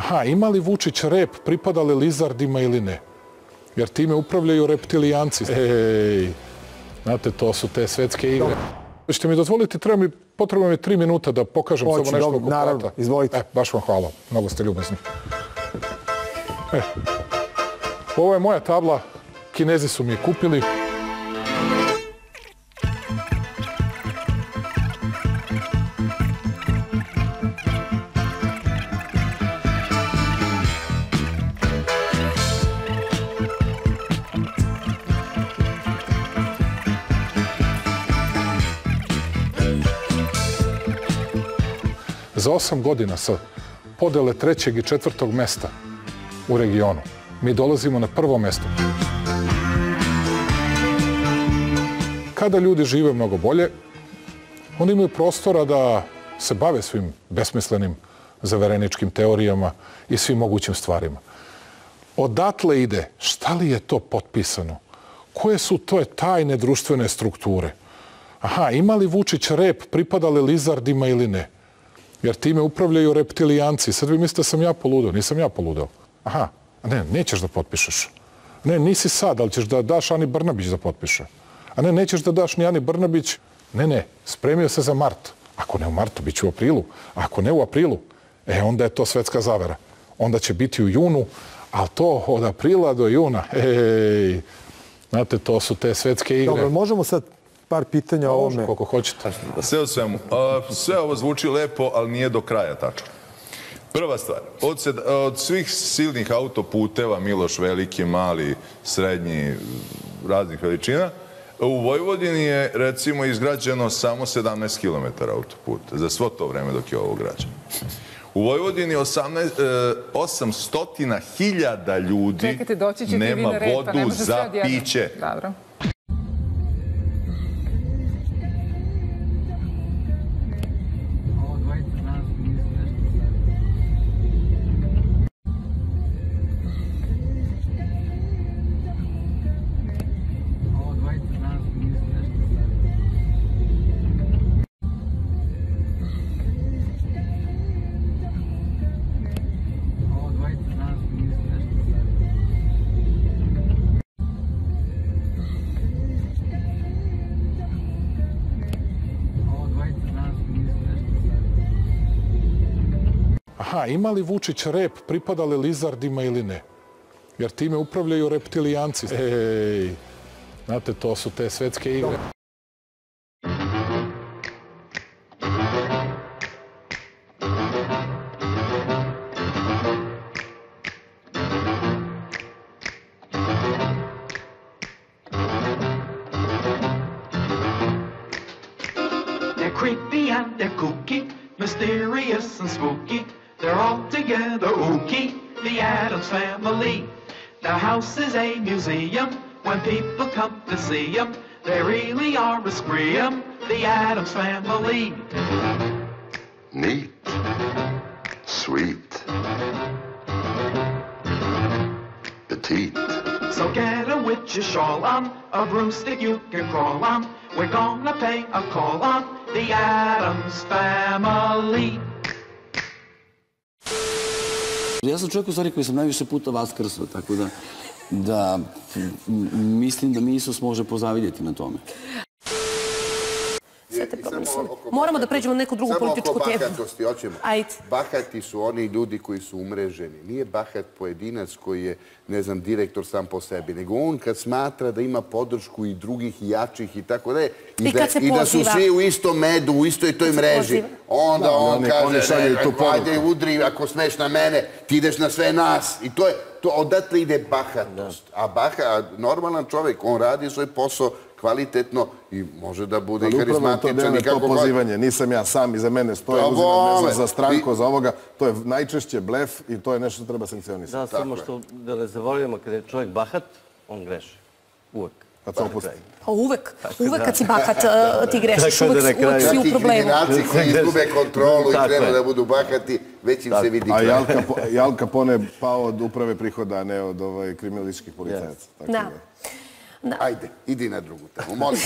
Aha, ima li Vučić rep, pripada li lizardima ili ne? Jer time upravljaju reptilijanci. Ej, znate, to su te svetske igre. Ćete mi dozvoliti, treba mi, potrebno mi tri minuta da pokažem Hoću, samo nešto oko naravno, plata. izvolite. E, baš vam hvala, mnogo ste ljubazni. E, ovo je moja tabla, kinezi su mi je kupili. Za osam godina sa podele trećeg i četvrtog mesta u regionu, mi dolazimo na prvo mesto. Kada ljudi žive mnogo bolje, oni imaju prostora da se bave svim besmislenim zavereničkim teorijama i svim mogućim stvarima. Odatle ide, šta li je to potpisano? Koje su to tajne društvene strukture? Aha, ima li Vučić rep, pripada li lizardima ili ne? Jer time upravljaju reptilijanci. Sad vi mislite da sam ja poludeo. Nisam ja poludeo. Aha, ne, nećeš da potpišeš. Ne, nisi sad, ali ćeš da daš Ani Brnabić da potpiše. A ne, nećeš da daš ni Ani Brnabić. Ne, ne, spremio se za mart. Ako ne u martu, bit će u aprilu. Ako ne u aprilu, e, onda je to svetska zavera. Onda će biti u junu, ali to od aprila do juna, ej, znate, to su te svetske igre. Dobro, možemo sad par pitanja o ovome. koliko hoćete. Sve o svemu. Sve ovo zvuči lepo, ali nije do kraja tačno. Prva stvar, od, sed, od svih silnih autoputeva, Miloš veliki, mali, srednji, raznih veličina, u Vojvodini je recimo izgrađeno samo 17 km autoputa za svo to vreme dok je ovo građeno. U Vojvodini 18, e, 800 hiljada ljudi Čekajte, doći ćete i vi nema na red, pa ne vodu može sve za piće. Dobro. Aha, ima li Vučić rep, pripada li lizardima ili ne? Jer time upravljaju reptilijanci. Ej, znate, to su te svetske igre. Family. Their house is a museum when people come to see them. They really are a scream, the Adams family. Neat. Sweet. Petite. So get a witch's shawl on, a broomstick you can crawl on. We're gonna pay a call on the Adams family. Ja sam čovjek u stvari koji sam najviše puta vaskrsao, tako da, da mislim da mi Isus može pozavidjeti na tome. Sad te pomislim. Moramo da pređemo na neku drugu političku Samo temu. oko bahatosti, hoćemo. Ajde. Bahati su oni ljudi koji su umreženi. Nije bahat pojedinac koji je, ne znam, direktor sam po sebi, nego on kad smatra da ima podršku i drugih i jačih i tako da je, I da, i da su svi u istom medu, u istoj toj mreži, onda Da, on kaže, ne, ajde udri ako smeš na mene, ti ideš na sve nas. I to je, to odatle ide bahatost. A baha, a normalan čovjek, on radi svoj posao kvalitetno i može da bude i Ali upravo to harizmatičan dele i to kako god. pozivanje. Nisam ja sam, iza mene stoje, uzimam ne znam, za stranku, Vi- za ovoga. To je najčešće blef i to je nešto što treba sankcionisati. Da, samo je. što da ne zaboravimo, kada je čovjek bahat, on greši. Uvek. Kad se opusti. Pa uvek, Tako uvek da. kad si bahat, uh, ti grešiš, Tako da uvek, uvek si u problemu. kriminalci koji izgube kontrolu i krenu da budu bahati, već im se vidi A Al Capone je pao od uprave prihoda, a ne od ovaj, kriminalističkih policajaca. Tako Da. Ajde, idi na drugu temu, molim.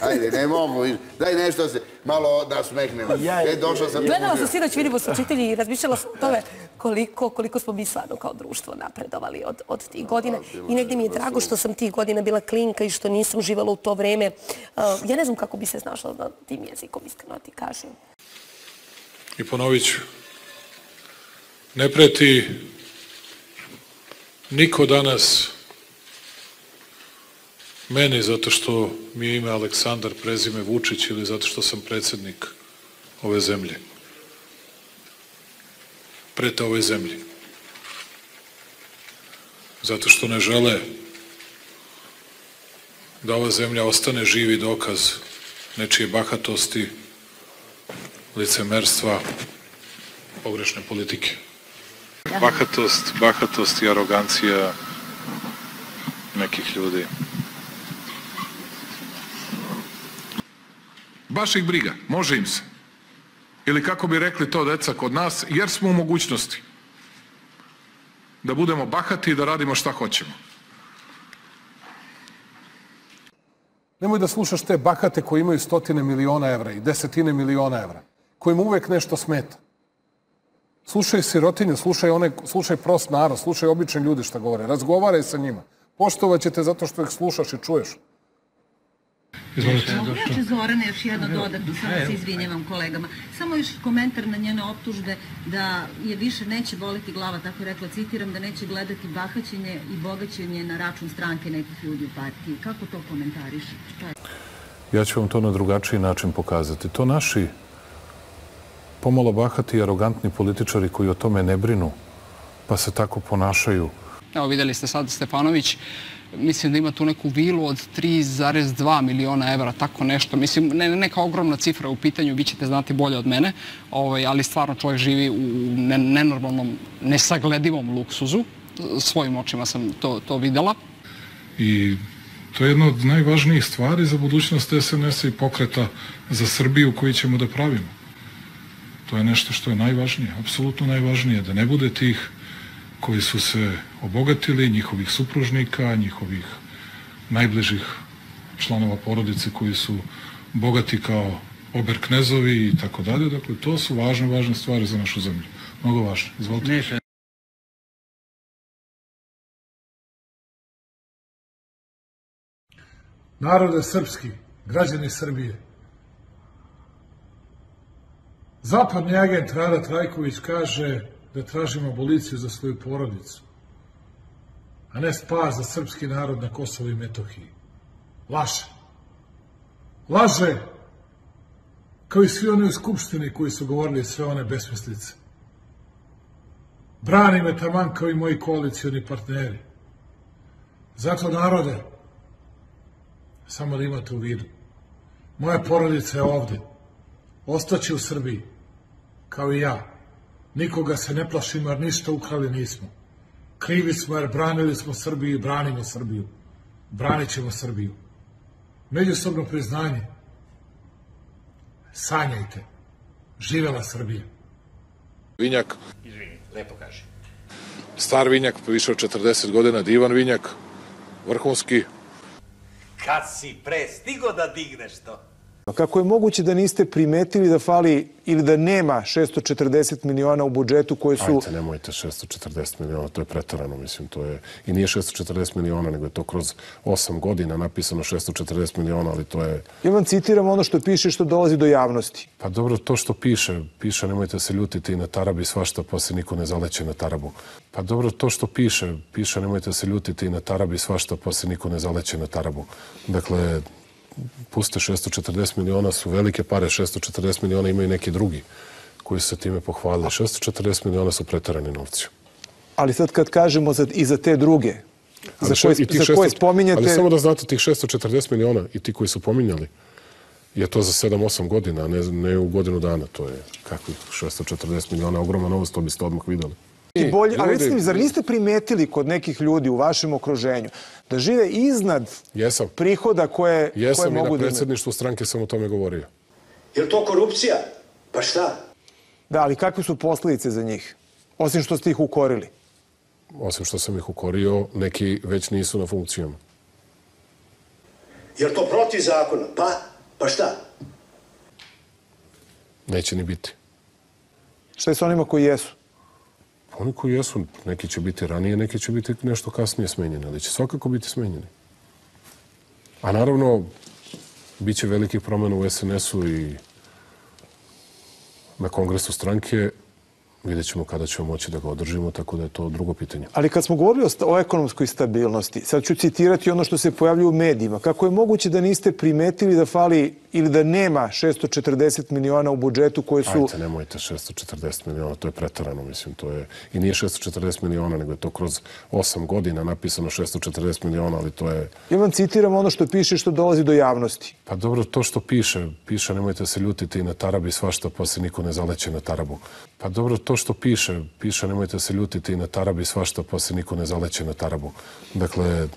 Ajde, ne mogu. Daj nešto se malo nasmehnemo. Ja- e, došao sam... Gledala sam sinoć, vidimo su čitelji i razmišljala sam o tome koliko, koliko smo mi stvarno kao društvo napredovali od, od tih godina. I negdje mi je drago što sam tih godina bila klinka i što nisam živala u to vreme. Uh, ja ne znam kako bi se snašla na tim jezikom, iskreno ti kažem. I ponovit ću. Ne preti niko danas meni zato što mi je ime Aleksandar, prezime Vučić ili zato što sam predsednik ove zemlje. Prete ovoj zemlji. Zato što ne žele da ova zemlja ostane živi dokaz nečije bahatosti, licemerstva, pogrešne politike. Bahatost, bahatost i arogancija nekih ljudi. Baš ih briga, može im se. Ili kako bi rekli to deca kod nas, jer smo u mogućnosti da budemo bahati i da radimo šta hoćemo. Nemoj da slušaš te bahate koji imaju stotine miliona evra i desetine miliona evra, kojima uvek nešto smeta. Slušaj sirotinje, slušaj, one, slušaj prost narod, slušaj obične ljude šta govore, razgovaraj sa njima. Poštovat će te zato što ih slušaš i čuješ. Izvolite. Ja će Zorana još jedno dodatno, samo se izvinjavam kolegama. Samo još komentar na njene optužbe da je više neće boliti glava, tako je rekla, citiram, da neće gledati bahaćenje i bogaćenje na račun stranke nekih ljudi u partiji. Kako to komentariš? Šta je? Ja ću vam to na drugačiji način pokazati. To naši pomalo bahati i arogantni političari koji o tome ne brinu, pa se tako ponašaju. Evo videli ste sad Stefanović, mislim da ima tu neku vilu od 3,2 miliona evra, tako nešto. Mislim, ne, neka ogromna cifra u pitanju, vi ćete znati bolje od mene, ovaj, ali stvarno čovjek živi u ne, nenormalnom, nesagledivom luksuzu. Svojim očima sam to, to videla. I to je jedna od najvažnijih stvari za budućnost SNS-a i pokreta za Srbiju koji ćemo da pravimo. To je nešto što je najvažnije, apsolutno najvažnije, da ne bude tih koji su se obogatili, njihovih supružnika, njihovih najbližih članova porodice koji su bogati kao oberknezovi i tako dalje. Dakle, to su važne, važne stvari za našu zemlju. Mnogo važne. Izvolite. Narode srpski, građani Srbije. Zapadni agent Rada Trajković kaže da tražimo aboliciju za svoju porodicu, a ne spas za srpski narod na Kosovo i Metohiji. Laže. Laže kao i svi oni u Skupštini koji su govorili sve one besmislice. Brani me taman kao i moji koalicioni partneri. Zato narode, samo da imate u vidu, moja porodica je ovde, ostaće u Srbiji, kao i ja. Nikoga se ne plašimo jer ništa ukrali nismo. Krivi smo jer branili smo Srbiju i branimo Srbiju. Branit ćemo Srbiju. Međusobno priznanje. Sanjajte. Živela Srbija. Vinjak, Izvini, lepo kaži. star vinjak, više od 40 godina, divan vinjak, vrhunski. Kad si pre stigo da digneš to? Kako je moguće da niste primetili da fali ili da nema 640 miliona u budžetu koje su... Ajte, nemojte 640 miliona, to je pretarano, mislim, to je... I nije 640 miliona, nego je to kroz 8 godina napisano 640 miliona, ali to je... Ja vam citiram ono što piše što dolazi do javnosti. Pa dobro, to što piše, piše nemojte se ljutiti i na tarabi svašta, pa se niko ne zaleće na tarabu. Pa dobro, to što piše, piše nemojte se ljutiti i na tarabi svašta, pa se niko ne zaleće na tarabu. Dakle, puste 640 miliona su velike pare, 640 miliona imaju neki drugi koji se time pohvalili. 640 miliona su pretarani novci. Ali sad kad kažemo za, i za te druge, za še- koje, i za koje 600 spominjate... Ali samo da znate, tih 640 miliona i ti koji su pominjali, je to za 7-8 godina, a ne, ne u godinu dana. To je kakvih 640 miliona, ogromna novost, to biste odmah videli. I bolje, a recite mi, zar niste primetili kod nekih ljudi u vašem okruženju da žive iznad Jesam. prihoda koje, koje Jesam i na mogu da imaju? predsjedništvu stranke sam o tome govorio. Je to korupcija? Pa šta? Da, ali kakve su posljedice za njih? Osim što ste ih ukorili. Osim što sam ih ukorio, neki već nisu na funkcijama. Je to protiv zakona? Pa, pa šta? Neće ni biti. Šta je sa onima koji jesu? Oni koji jesu, neki će biti ranije, neki će biti nešto kasnije smenjeni, ali će svakako biti smenjeni. A naravno, bit će velikih promjena u SNS-u i na kongresu stranke. Vidjet ćemo kada ćemo moći da ga održimo, tako da je to drugo pitanje. Ali kad smo govorili o, o ekonomskoj stabilnosti, sad ću citirati ono što se pojavljuje u medijima. Kako je moguće da niste primetili da fali ili da nema 640 miliona u budžetu koje su... Ajte, nemojte 640 miliona, to je pretarano, mislim, to je... I nije 640 miliona, nego je to kroz 8 godina napisano 640 miliona, ali to je... Ja vam citiram ono što piše što dolazi do javnosti. Pa dobro, to što piše, piše nemojte se ljutiti i na tarabi svašta, pa se niko ne zaleće na tarabu. Pa dobro, to što piše, piše nemojte se ljutiti i na tarabi svašta, pa se niko ne zaleće na tarabu. Dakle,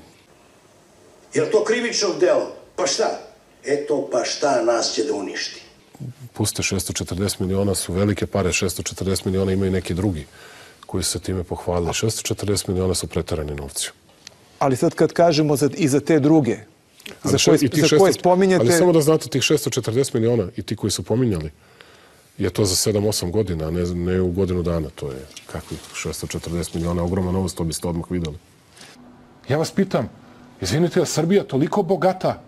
Je to krivično delo? Pa šta? Eto, pa šta nas će da uništi? puste 640 miliona su velike pare, 640 miliona imaju neki drugi koji se time pohvalili. 640 miliona su pretarani novci. Ali sad kad kažemo za, i za te druge, za Ali koje, što- i za koje 600 spominjate... Ali samo da znate, tih 640 miliona i ti koji su pominjali, je to za 7-8 godina, a ne, ne u godinu dana. To je kakvih 640 miliona, ogromna novost, to biste odmah videli. Ja vas pitam, izvinite, je Srbija toliko bogata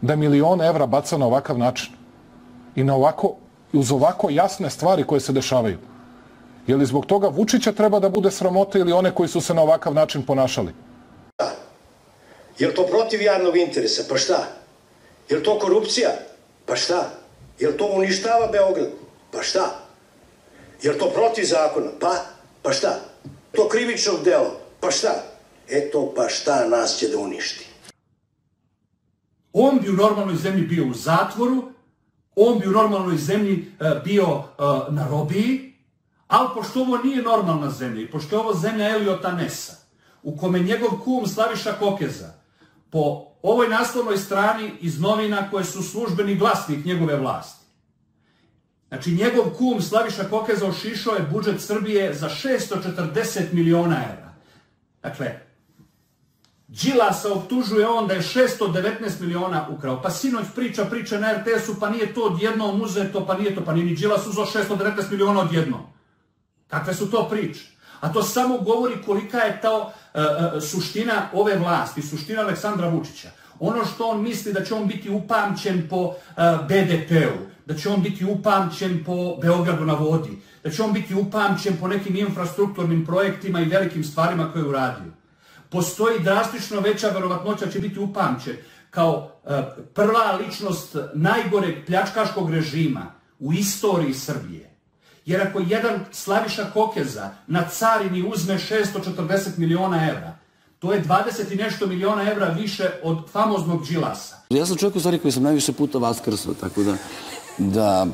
da milion evra baca na ovakav način? I na ovako, uz ovako jasne stvari koje se dešavaju? Je li zbog toga Vučića treba da bude sramota ili one koji su se na ovakav način ponašali? Je li to protiv javnog interesa? Pa šta? Je li to korupcija? Pa šta? Je li to uništava Beograd? Pa šta? Je li to protiv zakona? Pa? Pa šta? To krivično delo? Pa šta? Eto, pa šta nas će da uništi? On bi u normalnoj zemlji bio u zatvoru, on bi u normalnoj zemlji e, bio e, na robiji, ali pošto ovo nije normalna zemlja i pošto je ovo zemlja Eliota Nesa, u kome njegov kum Slaviša Kokeza, po ovoj naslovnoj strani iz novina koje su službeni glasnik njegove vlasti, Znači, njegov kum Slaviša Kokeza ošišao je budžet Srbije za 640 miliona evra. Dakle, Đilasa optužuje on da je 619 miliona ukrao. Pa sinoć priča, priča na RTS-u, pa nije to odjednom uzeto, pa nije to, pa nije ni Đilas uzao 619 miliona odjednom. Kakve su to priče? A to samo govori kolika je to e, e, suština ove vlasti, suština Aleksandra Vučića. Ono što on misli da će on biti upamćen po e, BDP-u, da će on biti upamćen po Beogradu na vodi, da će on biti upamćen po nekim infrastrukturnim projektima i velikim stvarima koje je uradio postoji drastično veća verovatnoća da će biti upamćen kao e, prva ličnost najgoreg pljačkaškog režima u istoriji Srbije. Jer ako jedan Slaviša Kokeza na carini uzme 640 miliona evra, to je 20 i nešto miliona evra više od famoznog Đilasa. Ja sam čovjek u stvari koji sam najviše puta vaskrsao, tako da da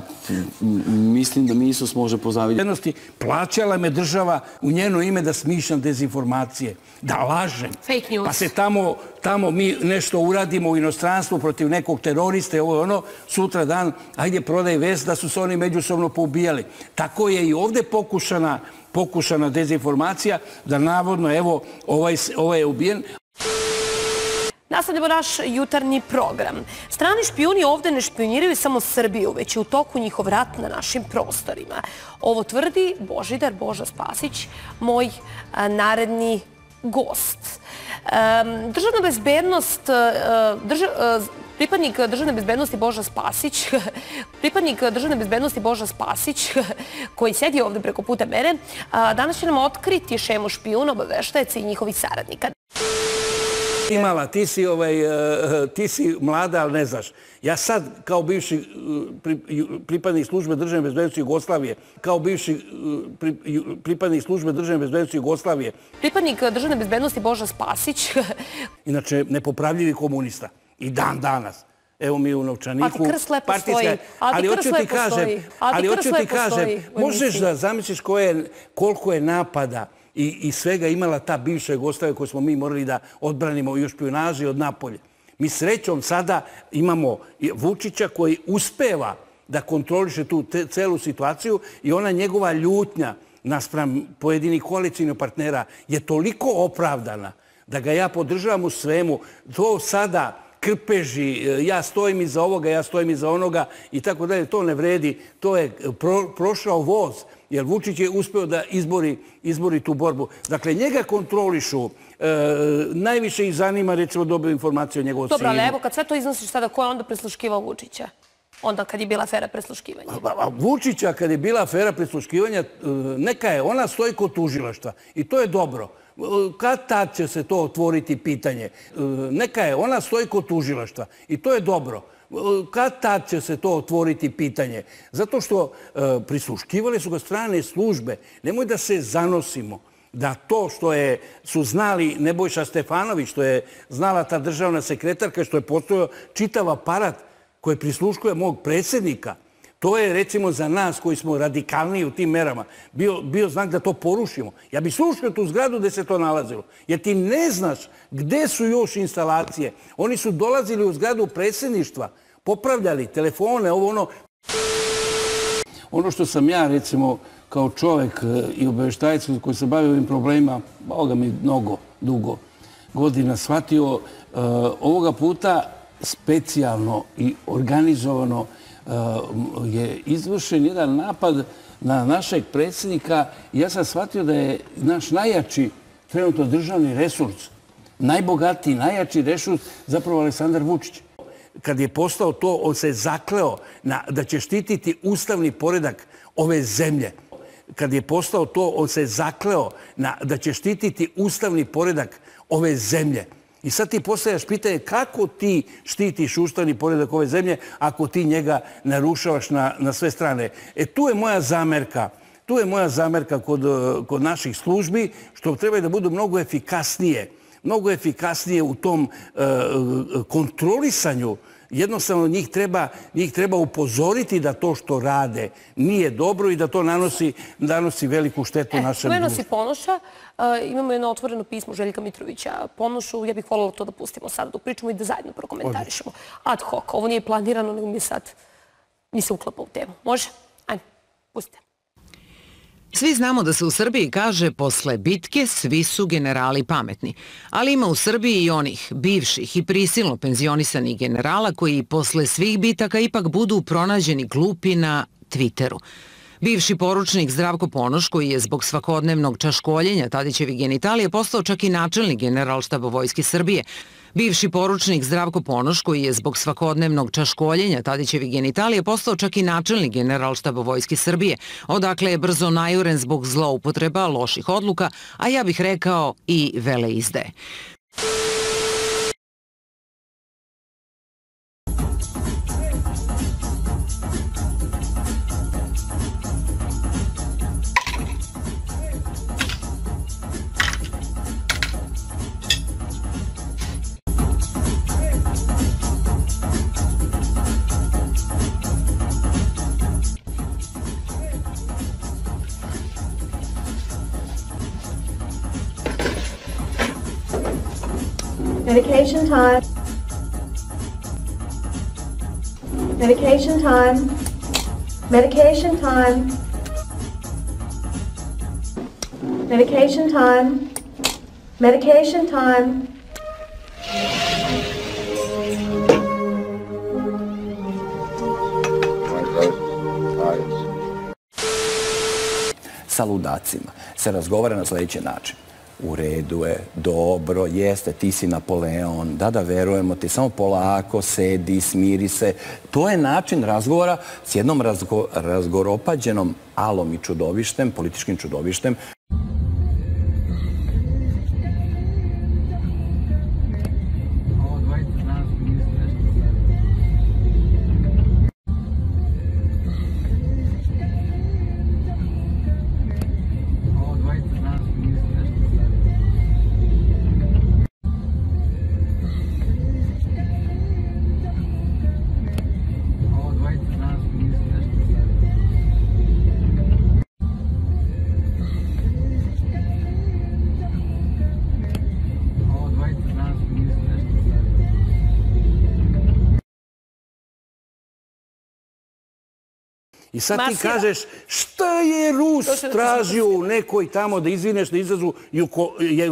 mislim da mi Isus može pozdraviti. Jednosti, plaćala me država u njeno ime da smišljam dezinformacije, da lažem. Fake news. Pa se tamo, tamo mi nešto uradimo u inostranstvu protiv nekog teroriste, ovo ono, sutra dan, ajde prodaj vest da su se oni međusobno poubijali. Tako je i ovde pokušana, pokušana dezinformacija da navodno, evo, ovaj, ovaj je ubijen, Nastavljamo naš jutarnji program. Strani špijuni ovde ne špioniraju samo Srbiju, već i u toku njihov rat na našim prostorima. Ovo tvrdi Božidar Boža Spasić, moj naredni gost. Državna bezbednost, e, drža, e, pripadnik državne bezbednosti Boža Spasić, pripadnik državne bezbednosti Boža Spasić, koji sedi ovde preko puta mene, danas će nam otkriti šemu špijuna, obaveštajaca i njihovih saradnika. imala, ti si, ovaj, eh, ti si mlada, ali ne znaš. Ja sad, kao bivši eh, pripadnik službe državne bezbednosti Jugoslavije, kao bivši eh, pripadnik službe državne bezbednosti Jugoslavije, Pripadnik državne bezbednosti Boža Spasić, inače nepopravljivi komunista, i dan danas. Evo mi u novčaniku. A ti krst lepo partijska- stoji. A ti ali krst hoću ti lepo kažem, stoji. Ali hoću ti kažem, možeš da zamisliš koje, koliko je napada i, i svega imala ta bivša Jugoslavija koju smo mi morali da odbranimo i u špionaži od napolje. Mi srećom sada imamo Vučića koji uspeva da kontroliše tu te, celu situaciju i ona njegova ljutnja naspram pojedinih koalicijnih partnera je toliko opravdana da ga ja podržavam u svemu. To sada krpeži, e, ja stojim iza ovoga, ja stojim iza onoga i tako dalje, to ne vredi. To je pro, prošao voz Jer Vučić je uspeo da izbori, izbori tu borbu. Dakle, njega kontrolišu. E, najviše ih zanima, recimo, dobio informaciju o njegovom Dobro, ali sinu. evo kad sve to iznosiš sada, ko je onda presluškivao Vučića? Onda kad je bila afera presluškivanja. A Vučića, kad je bila afera prisluškivanja, e, neka je, ona stoji kod tužilaštva. I to je dobro. Kad tad će se to otvoriti pitanje? E, Neka je, ona stoji kod tužilaštva. I to je dobro. E, Kad tad će se to otvoriti pitanje? Zato što e, prisluškivale su ga strane službe. Nemoj da se zanosimo da to što je, su znali Nebojša Stefanović, što je znala ta državna sekretarka, što je postojao čitav aparat koji prisluškuje mog predsjednika, to je recimo za nas koji smo radikalniji u tim merama bio, bio znak da to porušimo. Ja bih slušao tu zgradu gde se to nalazilo. Jer ti ne znaš gde su još instalacije. Oni su dolazili u zgradu predsjedništva, popravljali telefone, ovo ono. Ono što sam ja recimo kao čovjek e, i obaveštajac koji se bavio ovim problemima, boga mi mnogo, dugo godina shvatio, e, ovoga puta specijalno i organizovano je izvršen jedan napad na našeg predsjednika ja sam shvatio da je naš najjači trenutno državni resurs, najbogatiji, najjači resurs zapravo Aleksandar Vučić. Kad je postao to, on se zakleo na, da će štititi ustavni poredak ove zemlje. Kad je postao to, on se zakleo na, da će štititi ustavni poredak ove zemlje. I sad ti postavljaš pitanje kako ti štitiš ustavni poredak ove zemlje ako ti njega narušavaš na, na sve strane. E tu je moja zamerka. Tu je moja zamerka kod, eh, kod naših službi, što treba da budu mnogo efikasnije. Mnogo efikasnije u tom eh, kontrolisanju jednostavno njih treba, njih treba upozoriti da to što rade nije dobro i da to nanosi, nanosi veliku štetu našem Spomenuo društvu. si Ponoša, e, imamo jedno otvoreno pismo Željka Mitrovića Ponošu, ja bih voljela to da pustimo sada dok pričamo i da zajedno prokomentarišemo. Ad hoc, ovo nije planirano, nego mi sad mi se uklapa u temu. Može? Ajmo, pustite. Svi znamo da se u Srbiji kaže posle bitke svi su generali pametni, ali ima u Srbiji i onih bivših i prisilno penzionisanih generala koji posle svih bitaka ipak budu pronađeni glupi na Twitteru. Bivši poručnik Zdravko Ponoš, koji je zbog svakodnevnog čaškoljenja Tadićevih genitalije postao čak i načelnik generalštaba Vojske Srbije, Bivši poručnik Zdravko Ponoš, koji je zbog svakodnevnog čaškoljenja Tadićevih genitalije postao čak i načelnik generalštaba Vojske Srbije, odakle je brzo najuren zbog zloupotreba, loših odluka, a ja bih rekao i vele Medication time. Medication time. Medication time. Medication time. Medication time. sa ludacima se razgovara na sljedeći način. U redu je, dobro, jeste, ti si Napoleon, da, da, verujemo ti, samo polako, sedi, smiri se. To je način razgovora s jednom razgo, razgoropađenom alom i čudovištem, političkim čudovištem. I sad ti kažeš šta je Rus da tražio u nekoj tamo da izvineš na izrazu Juko, e,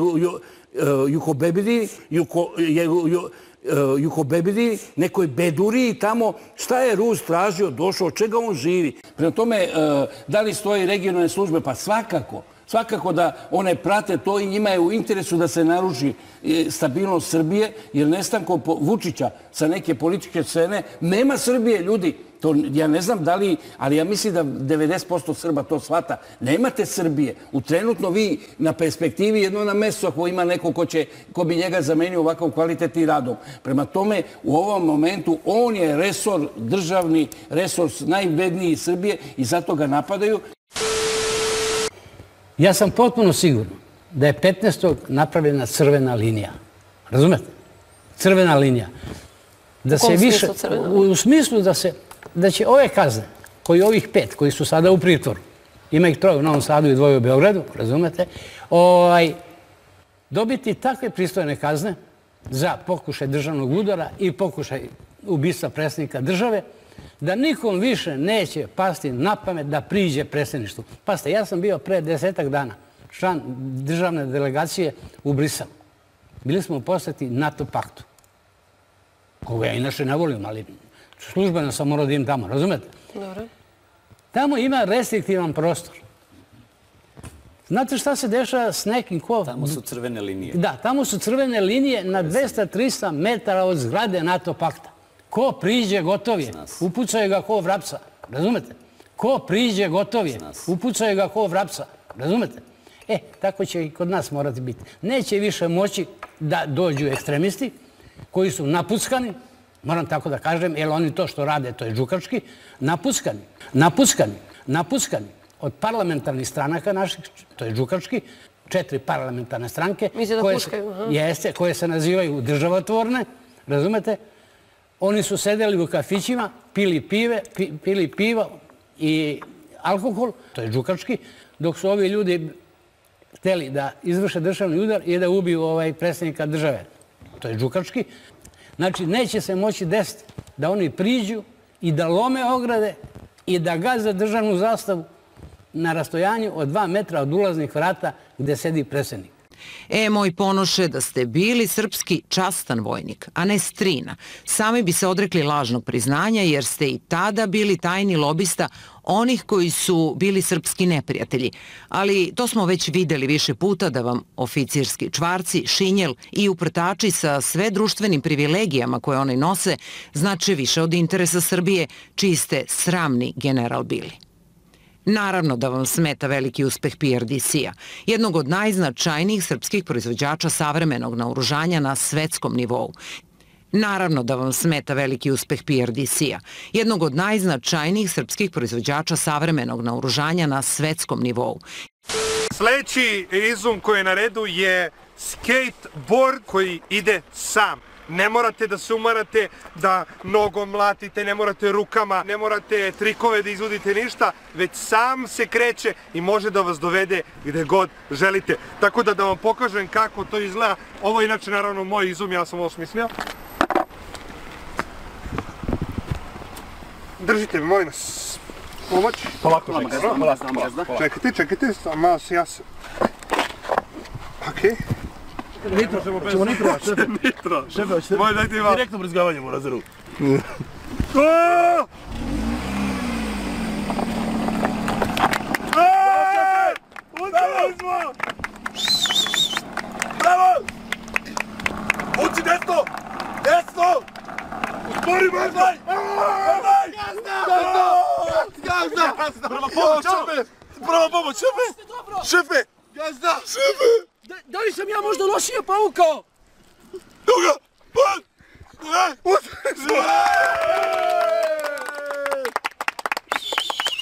Jukobebidi, Juko, je, ju, uh, Jukobebidi, nekoj beduriji tamo, šta je Rus tražio, došao, od čega on živi. Prema tome, uh, da li stoji regionalne službe? Pa svakako. Svakako da one prate to i njima je u interesu da se naruši e, stabilnost Srbije, jer nestankom Vučića sa neke političke scene nema Srbije, ljudi. To, ja ne znam da li, ali ja mislim da 90% Srba to shvata. Nemate Srbije. U trenutno vi na perspektivi jedno na mesto ako ima neko ko, će, ko bi njega zamenio ovakav kvalitetni radom. Prema tome, u ovom momentu on je resor, državni resor najvredniji Srbije i zato ga napadaju. Ja sam potpuno siguran da je 15. napravljena crvena linija. Razumete? Crvena linija. Da U kom smislu crvena u, u smislu da se da će ove kazne, koji ovih pet, koji su sada u pritvoru, ima ih troje u Novom Sadu i dvoje u Beogradu, razumete, ovaj, dobiti takve pristojne kazne za pokušaj državnog udara i pokušaj ubistva predsjednika države, da nikom više neće pasti na pamet da priđe predsjedništvu. Pasta, ja sam bio pre desetak dana član državne delegacije u Briselu. Bili smo u poseti NATO paktu, koga ja inače ne volim, ali službeno sam morao da idem tamo, razumete? Dobro. Tamo ima restriktivan prostor. Znate šta se dešava s nekim ko... Tamo su crvene linije. Da, tamo su crvene linije na 200-300 metara od zgrade NATO pakta. Ko priđe, gotov je. Upucaju ga ko vrapsa. Razumete? Ko priđe, gotov je. Upucaju ga ko vrapsa. Razumete? E, tako će i kod nas morati biti. Neće više moći da dođu ekstremisti koji su napuckani, moram tako da kažem, jer oni to što rade, to je džukački, napuckani, napuckani, napuckani od parlamentarnih stranaka naših, to je džukački, četiri parlamentarne stranke, da koje, puškaju, aha. jeste, koje se nazivaju državotvorne, razumete? Oni su sedeli u kafićima, pili pive, pi- pili pivo i alkohol, to je džukački, dok su ovi ljudi hteli da izvrše državni udar i da ubiju ovaj predsjednika države. To je džukački. Znači, neće se moći desiti da oni priđu i da lome ograde i da gaze državnu zastavu na rastojanju od dva metra od ulaznih vrata gde sedi predsjednik. E, moj ponoše, da ste bili srpski častan vojnik, a ne strina. Sami bi se odrekli lažnog priznanja jer ste i tada bili tajni lobista onih koji su bili srpski neprijatelji. Ali to smo već videli više puta da vam oficirski čvarci, šinjel i uprtači sa sve društvenim privilegijama koje oni nose znače više od interesa Srbije, čiji ste sramni general bili. Naravno da vam smeta veliki uspeh PRDC-a, jednog od najznačajnijih srpskih proizvođača savremenog naoružanja na svetskom nivou. Naravno da vam smeta veliki uspeh PRDC-a, jednog od najznačajnijih srpskih proizvođača savremenog naoružanja na svetskom nivou. Sledeći izum koji je na redu je skateboard koji ide sam. Ne morate da se umarate, da nogom mlatite, ne morate rukama, ne morate trikove da izvodite ništa, već sam se kreće i može da vas dovede gde god želite. Tako da da vam pokažem kako to izgleda. Ovo je inače naravno moj izum, ja sam ovo smislio. Držite me, molim vas. Pomoć. Polako, polako, Dobro? polako, polako. Čekajte, čekajte, samo ja se... Okej. Nitro, ćemo nitro, šefe. Nitro. Šefe, hoćete Moj, dajte mi malo. direktno brizgavanje u razeru. Uspeli smo! Bravo! Uci desno! Desno! Uspori Bardaj! Bardaj! Gazda! Gazda! Gazda! Prva pomoć, šefe! Prva pomoć, šefe! Šefe! Gazda! Šefe! Da li sam ja možda lošije povukao? Duga! Pan!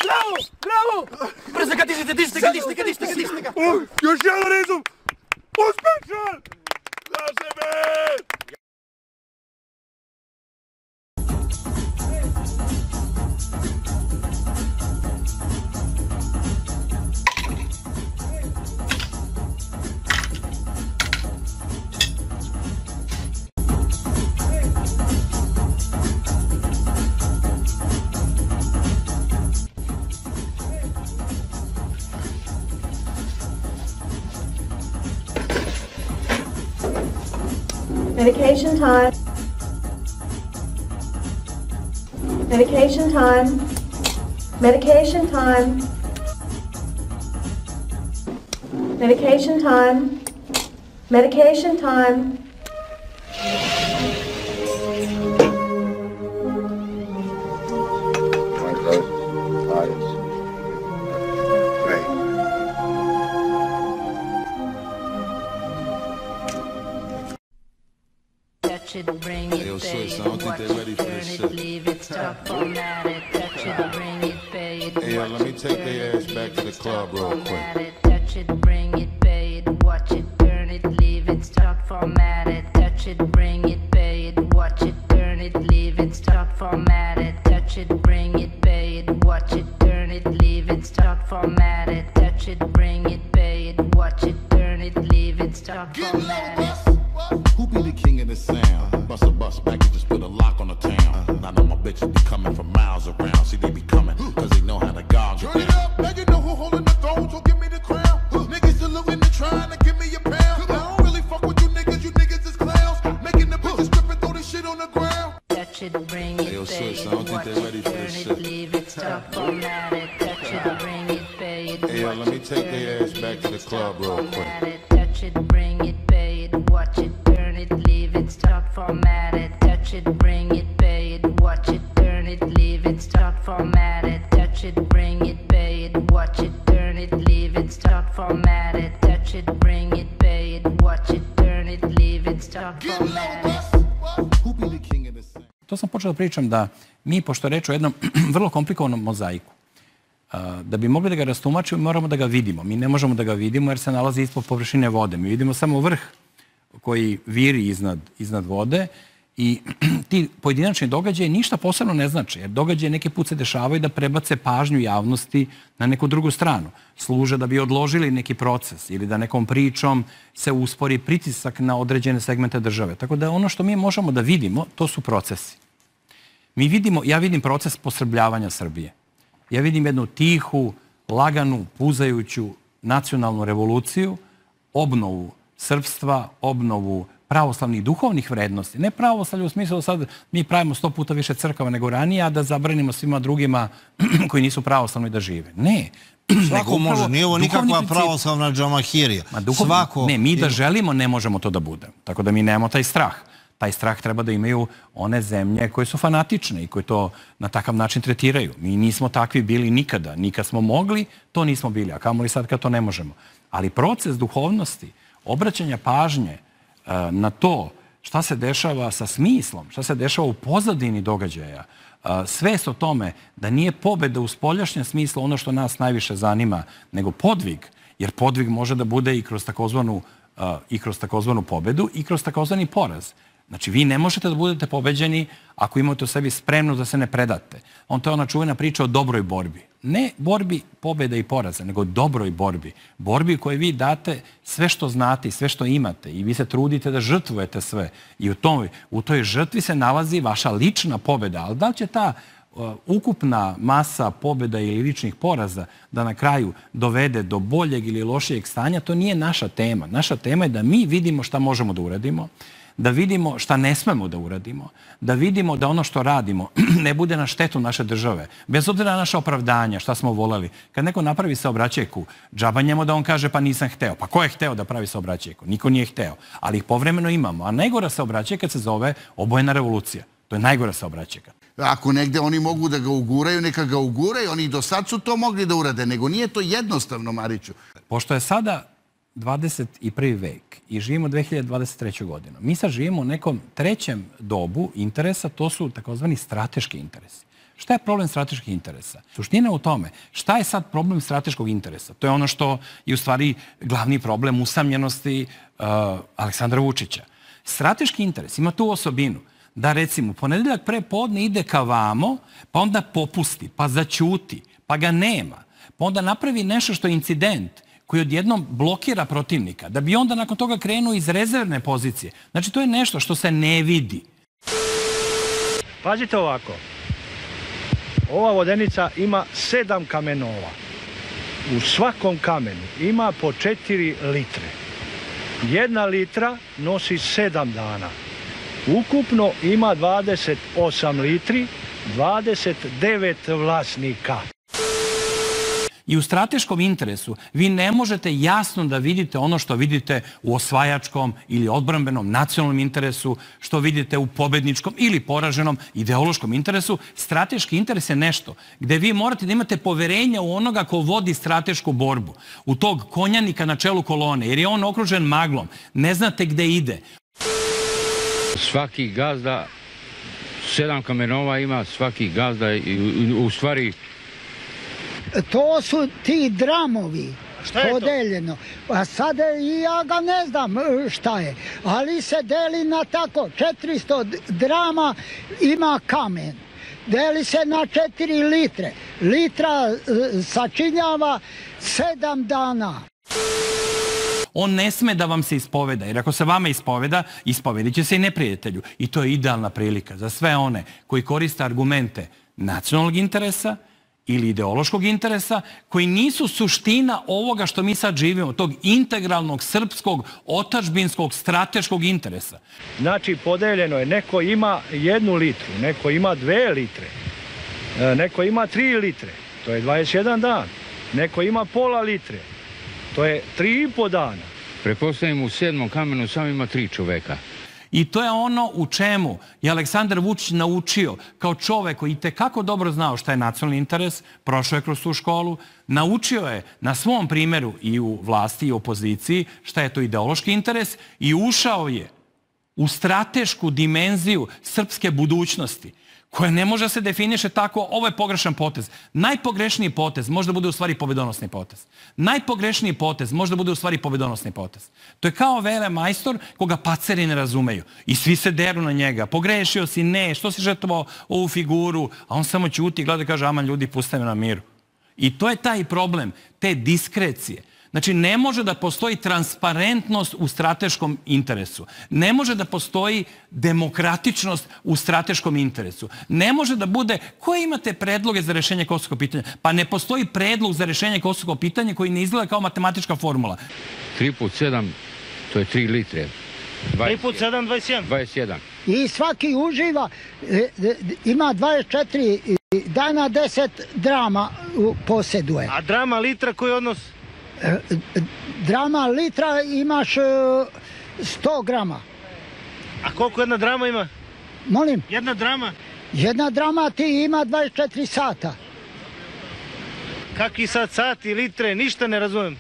Bravo! Bravo! Brzo ga dižite, dižite ga, dižite ga, dižite ga, dižite ga! Još jedan rezum! Uspešan! Za sebe! Medication time. Medication time. Medication time. Medication time. Medication time. Yo, let me take their ass back to the club real quick. Club real quick. format it, touch it, bring it, pay it, watch it, turn it, leave it, start, format it, touch it, bring it, pay it, watch it, turn it, leave it, start, format it, touch it, bring it, pay it, watch it, turn it, leave it, start, format it, touch it, bring it, pay it, watch it, turn it, leave it, start, format it. To sam počeo da pričam da mi, pošto je reč o jednom vrlo komplikovanom mozaiku, a, da bi mogli da ga rastumačimo, moramo da ga vidimo. Mi ne možemo da ga vidimo jer se nalazi ispod površine vode. Mi vidimo samo vrh koji viri iznad, iznad vode i ti pojedinačni događaji ništa posebno ne znači, jer događaje neki put se dešavaju da prebace pažnju javnosti na neku drugu stranu. Služe da bi odložili neki proces ili da nekom pričom se uspori pritisak na određene segmente države. Tako da ono što mi možemo da vidimo, to su procesi. Mi vidimo, ja vidim proces posrbljavanja Srbije. Ja vidim jednu tihu, laganu, puzajuću nacionalnu revoluciju, obnovu srpstva, obnovu pravoslavnih duhovnih vrednosti. Ne pravoslavlje u smislu da sad mi pravimo sto puta više crkava nego ranije, a da zabranimo svima drugima koji nisu pravoslavni da žive. Ne. Svako može, nije ovo nikakva princip- pravoslavna džamahirija. Duhovni, Svako... Ne, mi da želimo ne možemo to da bude. Tako da mi nemamo taj strah. Taj strah treba da imaju one zemlje koje su fanatične i koje to na takav način tretiraju. Mi nismo takvi bili nikada. Nikad smo mogli, to nismo bili. A kamoli sad kad to ne možemo. Ali proces duhovnosti, obraćanja pažnje e, na to šta se dešava sa smislom, šta se dešava u pozadini događaja, e, svest o tome da nije pobeda u spoljašnjem smislu ono što nas najviše zanima, nego podvig, jer podvig može da bude i kroz takozvanu uh, i kroz takozvanu pobedu i kroz takozvani poraz. Znači, vi ne možete da budete pobeđeni ako imate u sebi spremno da se ne predate. On to je ona čuvena priča o dobroj borbi. Ne borbi pobjeda i poraza, nego dobroj borbi. Borbi kojoj vi date sve što znate i sve što imate i vi se trudite da žrtvujete sve. I u, toj, u toj žrtvi se nalazi vaša lična pobjeda. Ali da li će ta uh, ukupna masa pobjeda ili ličnih poraza da na kraju dovede do boljeg ili lošijeg stanja, to nije naša tema. Naša tema je da mi vidimo šta možemo da uradimo, da vidimo šta ne smemo da uradimo, da vidimo da ono što radimo ne bude na štetu naše države, bez obzira na naše opravdanja, šta smo voleli. Kad neko napravi saobraćajku, džaba njemu da on kaže pa nisam hteo. Pa ko je hteo da pravi saobraćajku? Niko nije hteo. Ali ih povremeno imamo. A najgora saobraćajka se zove obojena revolucija. To je najgora saobraćajka. Ako negde oni mogu da ga uguraju, neka ga uguraju. Oni i do sad su to mogli da urade, nego nije to jednostavno, Mariću. Pošto je sada 21. vek i živimo 2023. godinu, mi sad živimo u nekom trećem dobu interesa, to su takozvani strateški interesi. Šta je problem strateških interesa? Suština je u tome, šta je sad problem strateškog interesa? To je ono što je u stvari glavni problem usamljenosti uh, Aleksandra Vučića. Strateški interes ima tu osobinu da recimo ponedeljak pre podne ide ka vamo, pa onda popusti, pa zaćuti, pa ga nema, pa onda napravi nešto što je incident, koji odjednom blokira protivnika, da bi onda nakon toga krenuo iz rezervne pozicije. Znači, to je nešto što se ne vidi. Pazite ovako. Ova vodenica ima sedam kamenova. U svakom kamenu ima po četiri litre. Jedna litra nosi sedam dana. Ukupno ima 28 litri 29 vlasnika. I u strateškom interesu vi ne možete jasno da vidite ono što vidite u osvajačkom ili odbranbenom nacionalnom interesu, što vidite u pobedničkom ili poraženom ideološkom interesu. Strateški interes je nešto gde vi morate da imate poverenja u onoga ko vodi stratešku borbu, u tog konjanika na čelu kolone, jer je on okružen maglom. Ne znate gde ide. Svaki gazda, sedam kamenova ima, svaki gazda i u, stvari To su ti dramovi. Šta je to? podeljeno. A sada i ja ga ne znam e, šta je. Ali se deli na tako 400 d- drama ima kamen. Deli se na 4 litre. Litra e, sačinjava 7 dana. On ne sme da vam se ispoveda, jer ako se vama ispoveda, ispovedit će se i neprijatelju. I to je idealna prilika za sve one koji koriste argumente nacionalnog interesa ili ideološkog interesa, koji nisu suština ovoga što mi sad živimo, tog integralnog srpskog, otačbinskog, strateškog interesa. Znači, podeljeno je, neko ima jednu litru, neko ima dve litre, e, neko ima tri litre, to je 21 dan, neko ima pola litre, to je tri i po dana. Prepostavim u sedmom kamenu samo ima tri čoveka. I to je ono u čemu je Aleksandar Vučić naučio kao čovek koji te kako dobro znao šta je nacionalni interes, prošao je kroz tu školu, naučio je na svom primeru i u vlasti i u opoziciji šta je to ideološki interes i ušao je u stratešku dimenziju srpske budućnosti koja ne može da se definiše tako, ovo je pogrešan potez. Najpogrešniji potez možda bude u stvari pobedonosni potez. Najpogrešniji potez možda bude u stvari pobedonosni potez. To je kao vele majstor koga paceri ne razumeju. I svi se deru na njega. Pogrešio si, ne, što si žetovao ovu figuru, a on samo ćuti i gleda i kaže, aman ljudi, puste me na miru. I to je taj problem, te diskrecije. Znači, ne može da postoji transparentnost u strateškom interesu. Ne može da postoji demokratičnost u strateškom interesu. Ne može da bude... Koje imate predloge za rešenje kosovskog pitanja? Pa ne postoji predlog za rešenje kosovskog pitanja koji ne izgleda kao matematička formula. 3 put 7, to je 3 litre. 3 put 7, 21. 21. I svaki uživa, e, e, ima 24 dana 10 drama u posjeduje. A drama litra koji odnos? E, Drama litra imaš e, 100 grama. A koliko jedna drama ima? Molim? Jedna drama? Jedna drama ti ima 24 sata. Kakvi sad sati, litre, ništa ne razumem.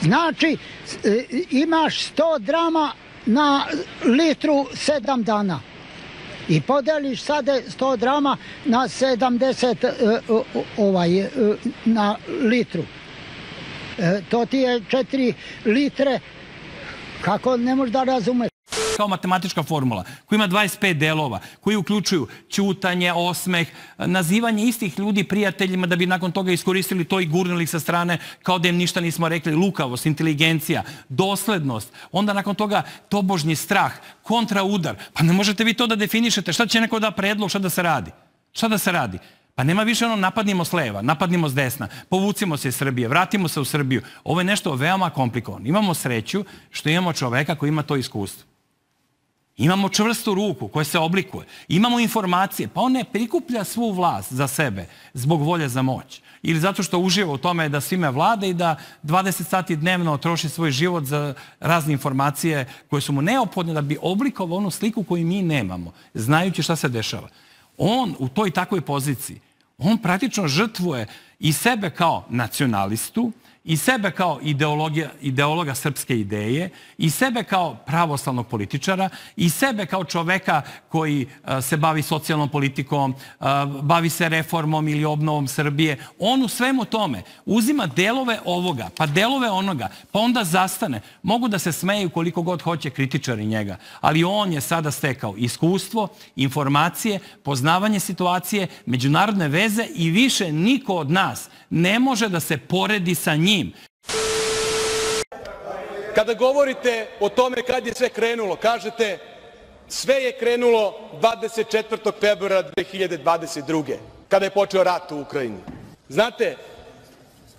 Znači, e, imaš 100 drama na litru 7 dana. I podeliš sada 100 drama na 70 e, o- o- ovaj, e, na litru. E, To ti je 4 litre. Kako ne možeš da razumeš? kao matematička formula, koja ima 25 delova, koji uključuju ćutanje, osmeh, nazivanje istih ljudi prijateljima da bi nakon toga iskoristili to i gurnuli ih sa strane kao da im ništa nismo rekli, lukavost, inteligencija, doslednost, onda nakon toga tobožnji strah, kontraudar. Pa ne možete vi to da definišete. Šta će neko da predlog, šta da se radi? Šta da se radi? Pa nema više ono napadnimo s leva, napadnimo s desna, povucimo se iz Srbije, vratimo se u Srbiju. Ovo je nešto veoma komplikovano. Imamo sreću što imamo čoveka koji ima to iskustvo. Imamo čvrstu ruku koja se oblikuje. Imamo informacije. Pa on ne prikuplja svu vlast za sebe zbog volje za moć. Ili zato što uživa u tome da svime vlada i da 20 sati dnevno troši svoj život za razne informacije koje su mu neophodne da bi oblikovao onu sliku koju mi nemamo, znajući šta se dešava. On u toj takvoj poziciji, on praktično žrtvuje i sebe kao nacionalistu, i sebe kao ideologa srpske ideje, i sebe kao pravoslavnog političara, i sebe kao čoveka koji a, se bavi socijalnom politikom, a, bavi se reformom ili obnovom Srbije. On u svemu tome uzima delove ovoga, pa delove onoga, pa onda zastane. Mogu da se smeju koliko god hoće kritičari njega, ali on je sada stekao iskustvo, informacije, poznavanje situacije, međunarodne veze i više niko od nas ne može da se poredi sa njim. Kada govorite o tome kad je sve krenulo, kažete sve je krenulo 24. februara 2022. kada je počeo rat u Ukrajini. Znate,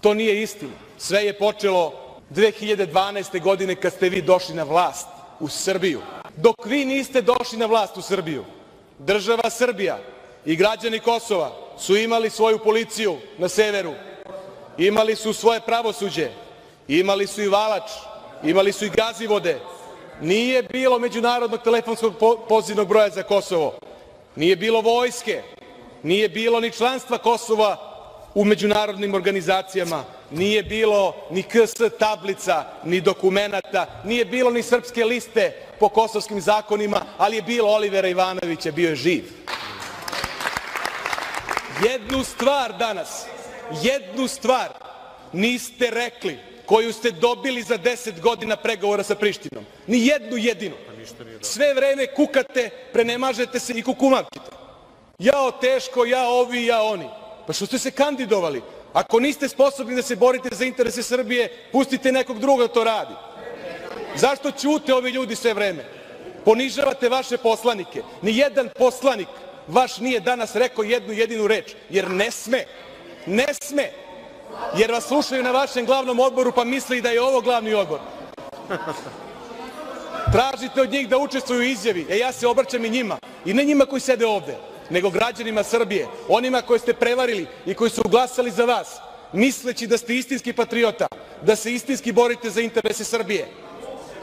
to nije istina. Sve je počelo 2012. godine kad ste vi došli na vlast u Srbiju. Dok vi niste došli na vlast u Srbiju, Država Srbija i građani Kosova su imali svoju policiju na severu, imali su svoje pravosuđe, imali su i Valač, imali su i Gazivode. Nije bilo međunarodnog telefonskog po- pozivnog broja za Kosovo, nije bilo vojske, nije bilo ni članstva Kosova u međunarodnim organizacijama, nije bilo ni KS tablica, ni dokumenata, nije bilo ni srpske liste po kosovskim zakonima, ali je bilo Olivera Ivanovića, bio je živ. Jednu stvar danas, jednu stvar niste rekli koju ste dobili za 10 godina pregovora sa Prištinom. Ni jednu jedinu. Sve vreme kukate, prenemažete se i kukumavčite. Jao teško, ja ovi, ja oni. Pa što ste se kandidovali? Ako niste sposobni da se borite za interese Srbije, pustite nekog druga da to radi. Zašto ćute ovi ljudi sve vreme? Ponižavate vaše poslanike. Ni jedan poslanik vaš nije danas rekao jednu jedinu reč, jer ne sme. Ne sme. Jer vas slušaju na vašem glavnom odboru pa misli da je ovo glavni odbor. Tražite od njih da učestvuju u izjavi. E ja se obraćam i njima. I ne njima koji sede ovde, nego građanima Srbije. Onima koje ste prevarili i koji su glasali za vas, misleći da ste istinski patriota, da se istinski borite za interese Srbije.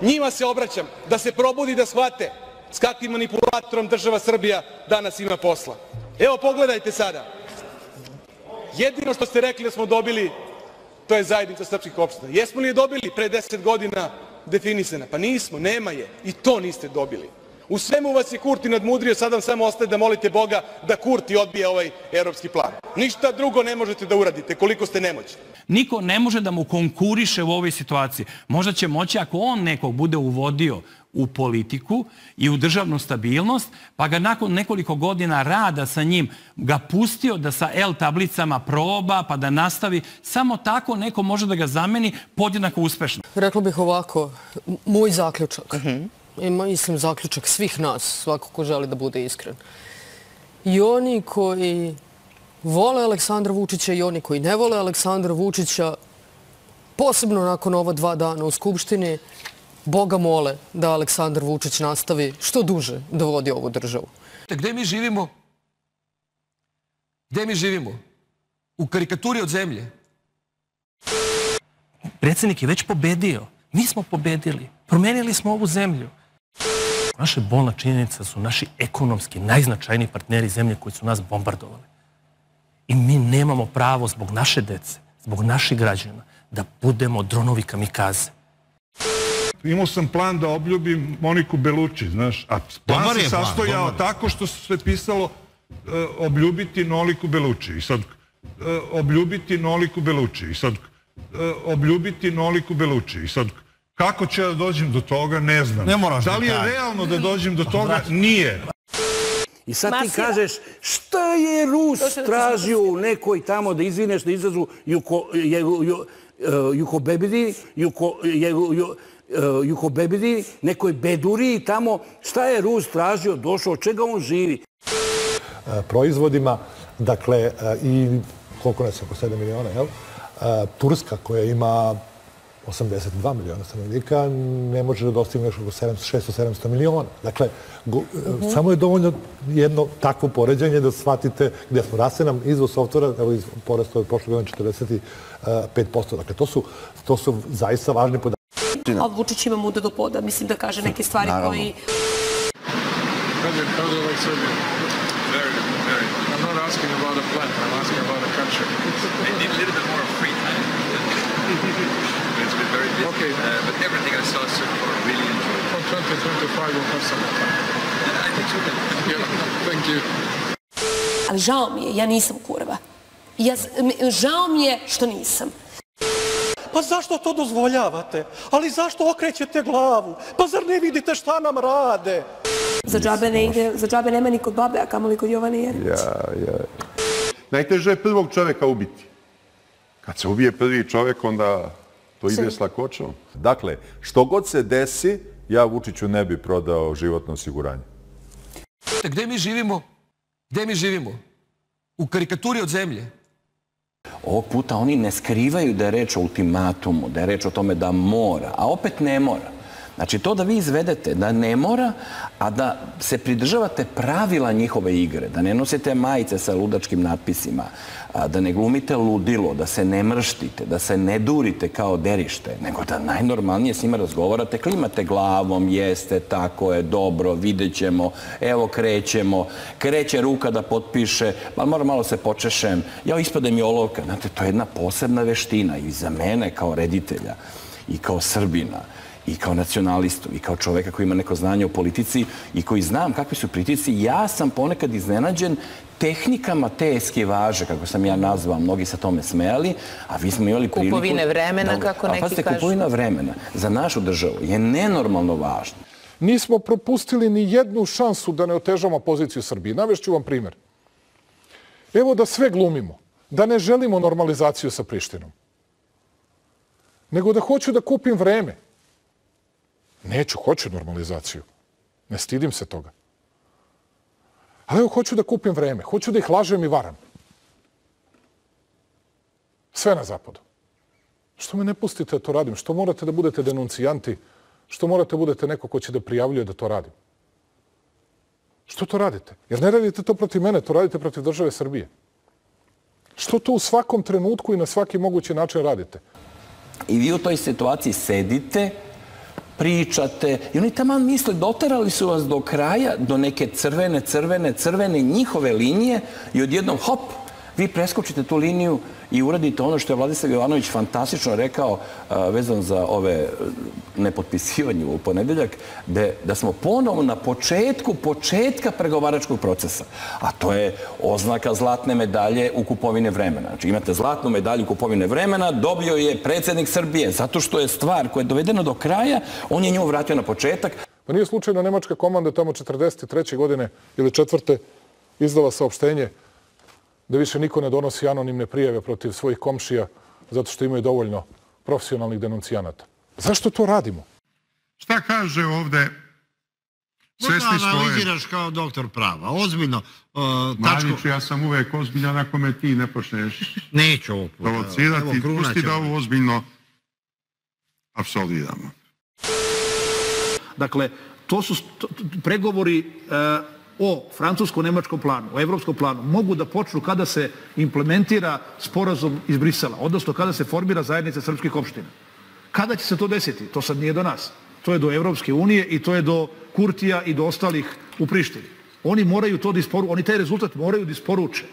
Njima se obraćam, da se probudi da shvate s kakvim manipulatorom država Srbija danas ima posla. Evo pogledajte sada. Jedino što ste rekli da smo dobili, to je zajednica srpskih opština. Jesmo li je dobili pre 10 godina definisana? Pa nismo, nema je. I to niste dobili. U svemu vas je Kurti nadmudrio, sad vam samo ostaje da molite Boga da Kurti odbije ovaj evropski plan. Ništa drugo ne možete da uradite, koliko ste nemoćni. Niko ne može da mu konkuriše u ovoj situaciji. Možda će moći ako on nekog bude uvodio u politiku i u državnu stabilnost, pa ga nakon nekoliko godina rada sa njim ga pustio da sa L tablicama proba, pa da nastavi. Samo tako neko može da ga zameni podjednako uspešno. Rekla bih ovako, moj zaključak, i mislim zaključak svih nas, svako ko želi da bude iskren. I oni koji vole Aleksandra Vučića i oni koji ne vole Aleksandra Vučića, posebno nakon ova dva dana u Skupštini, Boga mole da Aleksandar Vučić nastavi što duže da vodi ovu državu. Gde mi živimo? Gde mi živimo? U karikaturi od zemlje. Predsednik je već pobedio. Mi smo pobedili. Promenili smo ovu zemlju. Naše bolna činjenica su naši ekonomski najznačajniji partneri zemlje koji su nas bombardovali. I mi nemamo pravo zbog naše dece, zbog naših građana, da budemo dronovi kamikaze. Imao sam plan da obljubim Moniku Beluči, znaš, a plan Dobar se plan, sastojao tako što se pisalo e, obljubiti Noliku Beluči. I sad, e, obljubiti Noliku Beluči. I sad, e, obljubiti Noliku Beluči. I sad, kako ću ja da dođem do toga, ne znam. Ne moraš da da li je realno da dođem do toga? Nije. I sad ti Masija. kažeš šta je Rus tražio u nekoj tamo da izvineš da izrazu Juko, e, Juko Bebidi, Juko, je, ju, e, Juko Bebidi, nekoj beduriji tamo, šta je Rus tražio, došao, od čega on živi? e, proizvodima. Dakle, e, i koliko nas je, oko 7 miliona, jel? Turska koja ima 82 miliona stanovnika ne može da dostigne još oko 600-700 miliona. Dakle, go, Mhm. samo je dovoljno jedno takvo poređenje da shvatite gdje smo. Raste nam izvoz softvera, evo iz porasta je prošle godine 45%. Dakle, to su, to su zaista važni podaci. A Vučić ima muda do poda, mislim da kaže neke stvari Naravno. koji... President, how do you like Serbia? Very, very. I'm not asking about a plan, I'm asking about a country. They need a little bit more free time. it's been very busy. Okay. Uh, but everything I saw so far, really enjoyed. From 2025 we'll have some more time. I think so. Yeah, thank you. Ali žao mi je, ja nisam kurva. Ja, žao mi je što nisam. Pa zašto to dozvoljavate? Ali zašto okrećete glavu? Pa zar ne vidite šta nam rade? Za džabe, ne ide, za džabe nema ni kod babe, a kamoli kod Jovane Jerić. Ja, ja. Najteže je prvog čoveka ubiti. Kad se ubije prvi čovek, onda to ide s lakoćom. Dakle, što god se desi, ja Vučiću ne bi prodao životno osiguranje. Gde mi živimo? Gde mi živimo? U karikaturi od zemlje. Ovog puta oni ne skrivaju da je reč o ultimatumu, da je reč o tome da mora, a opet ne mora. Znači, to da vi izvedete, da ne mora, a da se pridržavate pravila njihove igre, da ne nosite majice sa ludačkim natpisima, da ne glumite ludilo, da se ne mrštite, da se ne durite kao derište, nego da najnormalnije s njima razgovarate, klimate glavom, jeste, tako je, dobro, vidjet ćemo, evo krećemo, kreće ruka da potpiše, pa moram malo se počešem, ja ispadem i olovka. Znate, to je jedna posebna veština i za mene kao reditelja i kao Srbina i kao nacionalistu i kao čoveka koji ima neko znanje o politici i koji znam kakvi su pritici, ja sam ponekad iznenađen tehnikama te eskivaže, kako sam ja nazvao, mnogi se tome smejali, a vi smo imali priliku... Kupovine vremena, da- kako a neki kažu. kupovina vremena za našu državu je nenormalno važna. Nismo propustili ni jednu šansu da ne otežamo poziciju Srbije. Navešću vam primjer. Evo da sve glumimo, da ne želimo normalizaciju sa Prištinom, nego da hoću da kupim vreme. Neću, hoću normalizaciju. Ne stidim se toga. Ali evo, hoću da kupim vreme. Hoću da ih lažem i varam. Sve na zapadu. Što me ne pustite da to radim? Što morate da budete denuncijanti? Što morate da budete neko ko će da prijavljuje da to radim? Što to radite? Jer ne radite to protiv mene, to radite protiv države Srbije. Što to u svakom trenutku i na svaki mogući način radite? I vi u toj situaciji sedite, pričate. I oni taman misle doterali su vas do kraja, do neke crvene, crvene, crvene njihove linije i odjednom hop, vi preskočite tu liniju i uradite ono što je Vladislav Jovanović fantastično rekao vezan za ove a, nepotpisivanje u ponedeljak, da, da smo ponovo na početku, početka pregovaračkog procesa. A to je oznaka zlatne medalje u kupovine vremena. Znači imate zlatnu medalju kupovine vremena, dobio je predsjednik Srbije, zato što je stvar koja je dovedena do kraja, on je nju vratio na početak. Pa nije slučajno nemačka komanda tamo 43. godine ili četvrte izdala saopštenje da više niko ne donosi anonimne prijeve protiv svojih komšija zato što imaju dovoljno profesionalnih denuncijanata. Zašto to radimo? Šta kaže ovde Možda svesni svoje... analiziraš kao doktor prava. Ozbiljno. Uh, tačko... Mariću, ja sam uvek ozbiljan ako me ti ne počneš Neću ovog puta. provocirati. Pusti da ovo. ozbiljno apsolviramo. Dakle, to su pregovori e, o francusko-nemačkom planu, o evropskom planu, mogu da počnu kada se implementira sporazum iz Brisela, odnosno kada se formira zajednica srpskih opština. Kada će se to desiti? To sad nije do nas. To je do Evropske unije i to je do Kurtija i do ostalih u Prištini. Oni moraju to da isporu, oni taj rezultat moraju da isporuče.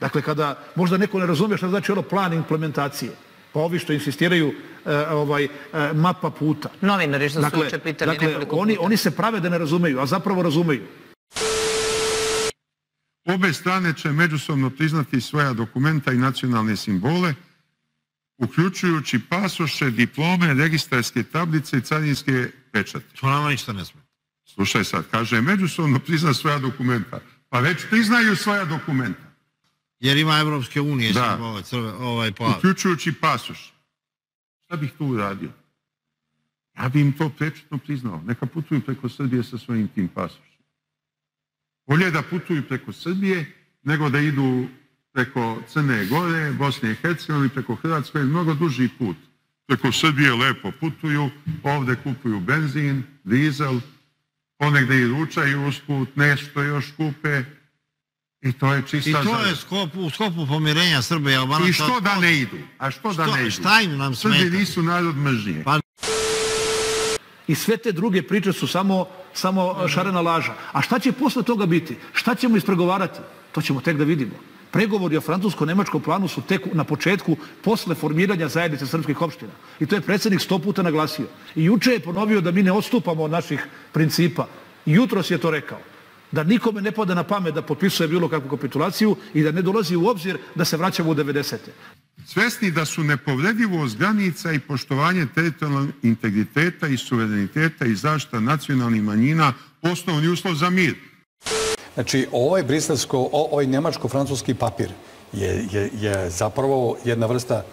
Dakle, kada možda neko ne razume šta znači ono plan implementacije, pa ovi što insistiraju e, ovaj, e, mapa puta. Novinari što su Dakle, juče pitali dakle, nekoliko oni, puta. oni se prave da ne razumeju, a zapravo razumeju. Obe strane će međusobno priznati svoja dokumenta i nacionalne simbole, uključujući pasoše, diplome, registarske tablice i carinske pečate. To nama ništa ne sme. Slušaj sad, kaže međusobno prizna svoja dokumenta. Pa već priznaju svoja dokumenta. Jer ima Evropske unije, Da. ovaj, crve, ovaj plav. Uključujući pasoš. Šta bih tu uradio? Ja bi im to prečetno priznao. Neka putuju preko Srbije sa svojim tim pasošima. Bolje je da putuju preko Srbije nego da idu preko Crne Gore, Bosne i Hercegovine, preko Hrvatske, je mnogo duži put. Preko Srbije lepo putuju, ovde kupuju benzin, dizel, ponegde i ručaju usput, nešto još kupe i to je čista I to je skop, u skopu pomirenja Srbije i Albanaca. I što da ne idu? A što da ne idu? šta im nam Srbi smeta? nisu narod mržnje. Pa I sve te druge priče su samo, samo šarena laža. A šta će posle toga biti? Šta ćemo ispregovarati? To ćemo tek da vidimo. Pregovori o francusko-nemačkom planu su tek na početku posle formiranja zajednice srpskih opština. I to je predsjednik sto puta naglasio. I juče je ponovio da mi ne odstupamo od naših principa. Jutros je to rekao. Da nikome ne pada na pamet da potpisuje bilo kakvu kapitulaciju i da ne dolazi u obzir da se vraćamo u 90. Svesni da su nepovredivost granica i poštovanje teritorijalnog integriteta i suvereniteta i zaštita nacionalnih manjina osnovni uslov za mir. Znači, ovaj briselsko, ovaj njemačko-francuski papir je, je, je zapravo jedna vrsta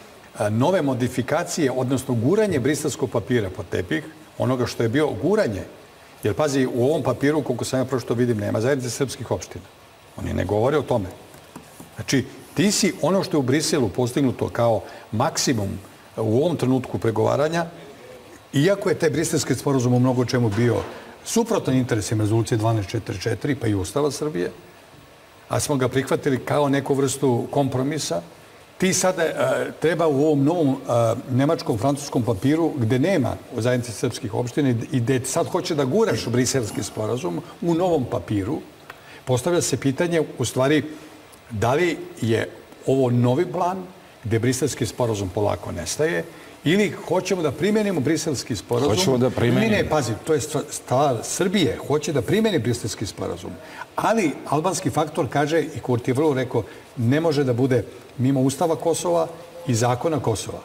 nove modifikacije, odnosno guranje briselskog papira pod tepih, onoga što je bio guranje. Jer, pazi, u ovom papiru, koliko sam ja prošto vidim, nema zajednice srpskih opština. Oni ne govore o tome. Znači, ti si ono što je u Briselu postignuto kao maksimum u ovom trenutku pregovaranja, iako je taj briselski sporazum u mnogo čemu bio suprotan interesima rezolucije 1244 pa i Ustava Srbije, a smo ga prihvatili kao neku vrstu kompromisa, ti sada e, treba u ovom novom e, nemačkom, francuskom papiru, gde nema u zajednici srpskih opština i gde sad hoće da guraš briselski sporazum u novom papiru, postavlja se pitanje, u stvari, da li je ovo novi plan gde briselski sporazum polako nestaje ili hoćemo da primenimo briselski sporazum. Hoćemo da primenimo. Ne, ne, pazi, to je stvar Srbije. Hoće da primeni briselski sporazum. Ali albanski faktor kaže, i Kurti je vrlo rekao, ne može da bude mimo Ustava Kosova i zakona Kosova.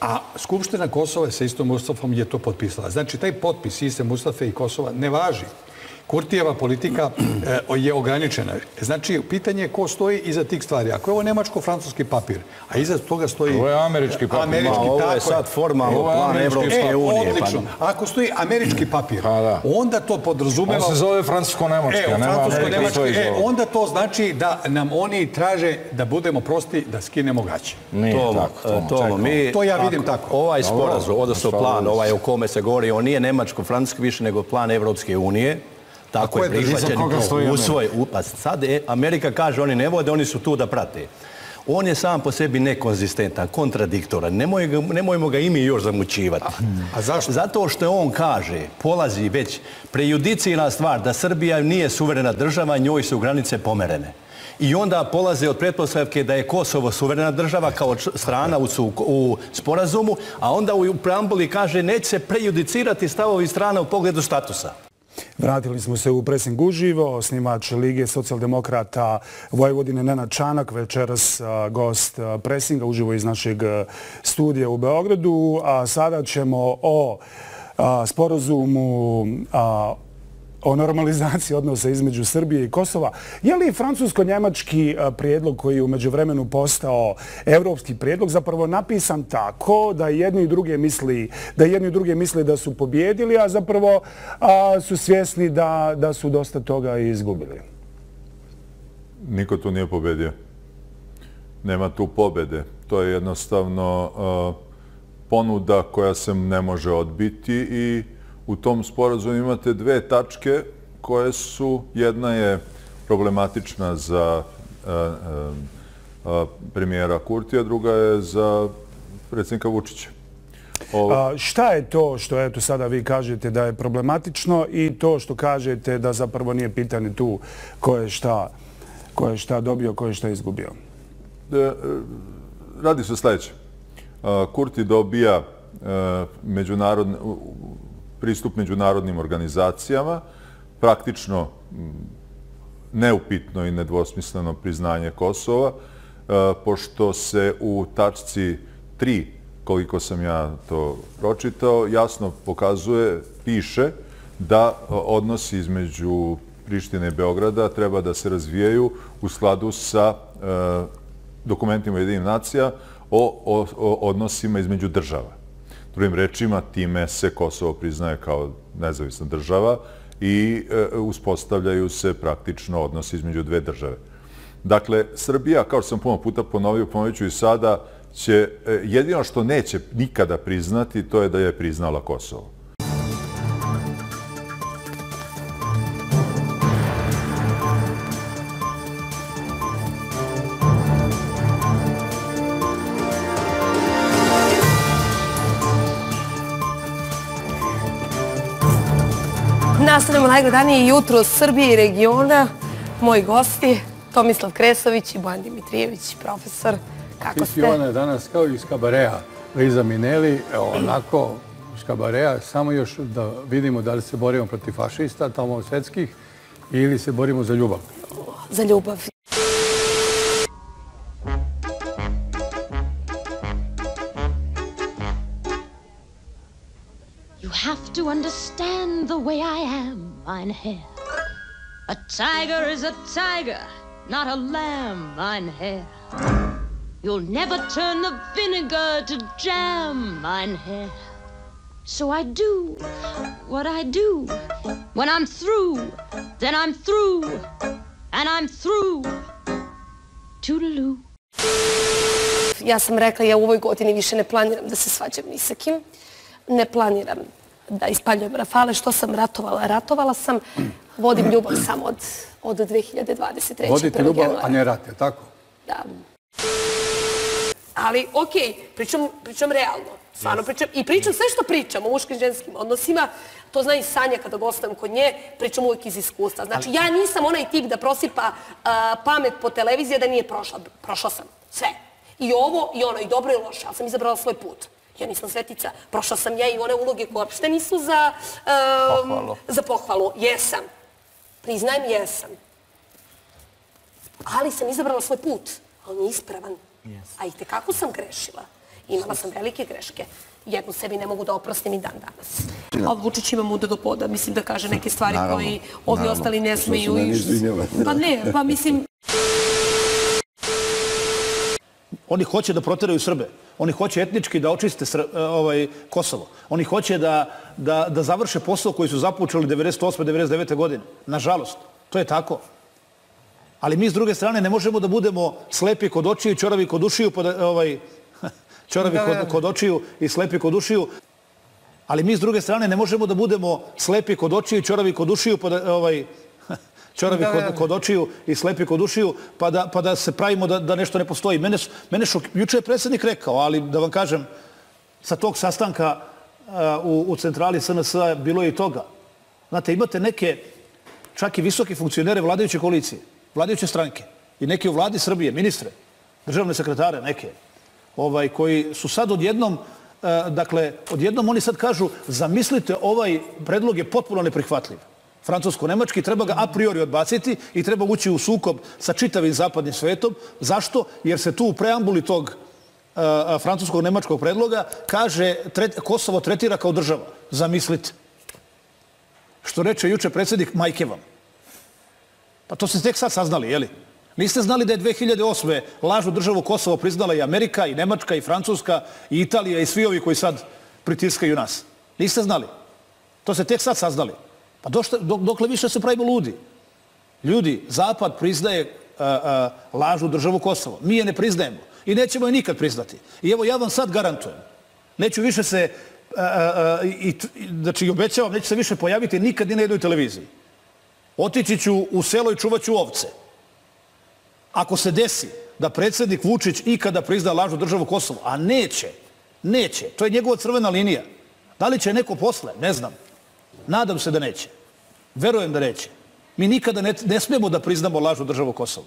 A Skupština Kosova sa istom Mustafom je to potpisala. Znači, taj potpis iste Mustafe i Kosova ne važi. Kurtijeva politika e, je ograničena. Znači, pitanje je ko stoji iza tih stvari. Ako je ovo nemačko-francuski papir, a iza toga stoji... Ovo je američki papir. Američki, Ma, ovo je sad formalno plan Evropske e, unije. Odlično. Pa- Ako stoji američki papir, onda to podrazumeva... On se zove francusko-nemački, e, a nema. Amerika E, onda to znači da nam oni traže da budemo prosti, da skinemo gaće. Nije Tomo, tako, Tomo, e, Tomo, čekaj. mi, To ja vidim ako tako. Ovaj sporazum, odnosno plan, ovaj o kome se govori, on nije nemačko-francuski više nego plan Evropske unije. Tako ko je je drži- prihvaćen. Usvoj, pa sad e, Amerika kaže oni ne vode, oni su tu da prate. On je sam po sebi nekonzistentan, kontradiktoran. Nemoj ga, nemojmo ga i mi još zamućivati. A zašto? Zato što on kaže, polazi već prejudicina stvar da Srbija nije suverena država, njoj su granice pomerene. I onda polaze od pretpostavke da je Kosovo suverena država kao strana u, u sporazumu, a onda u preambuli kaže neće se prejudicirati stavovi strana u pogledu statusa. Vratili smo se u presing uživo, snimač Lige socijaldemokrata Vojvodine Nenad Čanak, večeras gost presinga uživo iz našeg studija u Beogradu, a sada ćemo o a, sporazumu a, o normalizaciji odnosa između Srbije i Kosova. Je li francusko-njemački a, prijedlog koji je umeđu vremenu postao evropski prijedlog zapravo napisan tako da jedni i druge misli da jedni i druge misle da su pobjedili, a zapravo a, su svjesni da, da su dosta toga izgubili? Niko tu nije pobedio. Nema tu pobede. To je jednostavno uh, ponuda koja se ne može odbiti i u tom sporazumu imate dve tačke koje su, jedna je problematična za uh, uh, uh, premijera Kurtija, druga je za predsjednika Vučića. Ovo- A, šta je to što eto sada vi kažete da je problematično i to što kažete da zapravo nije pitanje tu ko je šta, ko je šta dobio, ko je šta izgubio? E, e, radi se o sledećem. E, Kurti dobija e, međunarodne, pristup međunarodnim organizacijama, praktično neupitno i nedvosmisleno priznanje Kosova, e, pošto se u tačci 3, koliko sam ja to pročitao, jasno pokazuje, piše da odnosi između Prištine i Beograda treba da se razvijaju u skladu sa e, dokumentima Jedinih nacija o, o odnosima između država. Drugim rečima, time se Kosovo priznaje kao nezavisna država i e, uspostavljaju se praktično odnosi između dve države. Dakle, Srbija, kao što sam puno puta ponovio, ponovit ću i sada, će, e, jedino što neće nikada priznati, to je da je priznala Kosovo. Najgledanije jutro Srbije i regiona. Moji gosti, Tomislav Kresović i Bojan Dimitrijević, profesor. Kako ste? Fiona je danas kao iz kabareja. Liza Mineli, evo, onako iz kabareja, samo još da vidimo da li se borimo protiv fašista, tamo svetskih, ili se borimo za ljubav. Za ljubav. To understand the way I am, mein Herr. A tiger is a tiger, not a lamb, mein Herr. You'll never turn the vinegar to jam, mein Herr. So I do what I do. When I'm through, then I'm through. And I'm through. Toodaloo. Ja sam rekla, ja u ovoj godini više ne planiram da se svađam ni sa kim. ne planiram da ispaljujem rafale. Što sam ratovala? Ratovala sam, vodim ljubav samo od, od 2023. Vodite 1. ljubav, januara. a ne rat, je tako? Da. Ali, okej, pričam, pričam realno. Stvarno pričam. I pričam sve što pričam o muškim i ženskim odnosima. To zna i Sanja kada gostujem kod nje. Pričam uvijek iz iskustva. Znači, ja nisam onaj tip da prosipa pamet po televiziji da nije prošla. Prošla sam. Sve. I ovo, i ono, i dobro i loše. Ali sam izabrala svoj put. Ja nisam svetica. Prošla sam ja i one uloge koje uopšte nisu za, um, Pohvalu. za pohvalu. Jesam. Priznajem, jesam. Ali sam izabrala svoj put. On je ispravan. A i tekako sam grešila. Imala sam velike greške. Jednu sebi ne mogu da oprostim i dan danas. A Vučić ima muda do poda. Mislim da kaže neke stvari Naravno, koji ovi naravno. ostali ne smeju. izvinjava. Pa ne, pa mislim... Oni hoće da proteraju Srbe. Oni hoće etnički da očiste Sr e, ovaj, Kosovo. Oni hoće da, da, da završe posao koji su započeli 98. 99. godine. Nažalost, to je tako. Ali mi s druge strane ne možemo da budemo slepi kod očiju čoravi kod ušiju, pa da, ovaj, čoravi Da, da, da. kod, kod očiju i slepi kod ušiju. Ali mi s druge strane ne možemo da budemo slepi kod očiju čoravi kod ušiju, pa da, ovaj, čoravi Da, da, da. kod, kod očiju i slepi kod ušiju, pa da, pa da se pravimo da, da nešto ne postoji. Mene, mene šok, juče je predsjednik rekao, ali da vam kažem, sa tog sastanka a, u, u centrali SNS bilo je i toga. Znate, imate neke, čak i visoke funkcionere vladajuće koalicije, vladajuće stranke i neke u vladi Srbije, ministre, državne sekretare, neke, ovaj, koji su sad odjednom, dakle, odjednom oni sad kažu, zamislite, ovaj predlog je potpuno neprihvatljiv. Francusko-nemački, treba ga a priori odbaciti i treba ući u sukob sa čitavim zapadnim svetom. Zašto? Jer se tu u preambuli tog a, a, francuskog-nemačkog predloga kaže Kosovo tretira kao država. Zamislite. Što reče juče predsjednik Majke vam. Pa to ste tek sad saznali, jeli? Niste znali da je 2008. lažnu državu Kosovo priznala i Amerika, i Nemačka, i Francuska, i Italija, i svi ovi koji sad pritiskaju nas. Niste znali. To ste tek sad saznali. Pa došta, dok, dokle više se pravimo ludi? Ljudi, Zapad priznaje a, a, lažnu državu Kosovo. Mi je ne priznajemo. I nećemo je nikad priznati. I evo ja vam sad garantujem. Neću više se, a, a, i, znači obećavam, neću se više pojaviti nikad ni na jednoj televiziji. Otići ću u selo i čuvat ću ovce. Ako se desi da predsjednik Vučić ikada prizna lažnu državu Kosovo, a neće, neće, to je njegova crvena linija. Da li će neko posle? Ne znam. Nadam se da neće. Verujem da neće. Mi nikada ne, ne smijemo da priznamo lažnu državu Kosovo.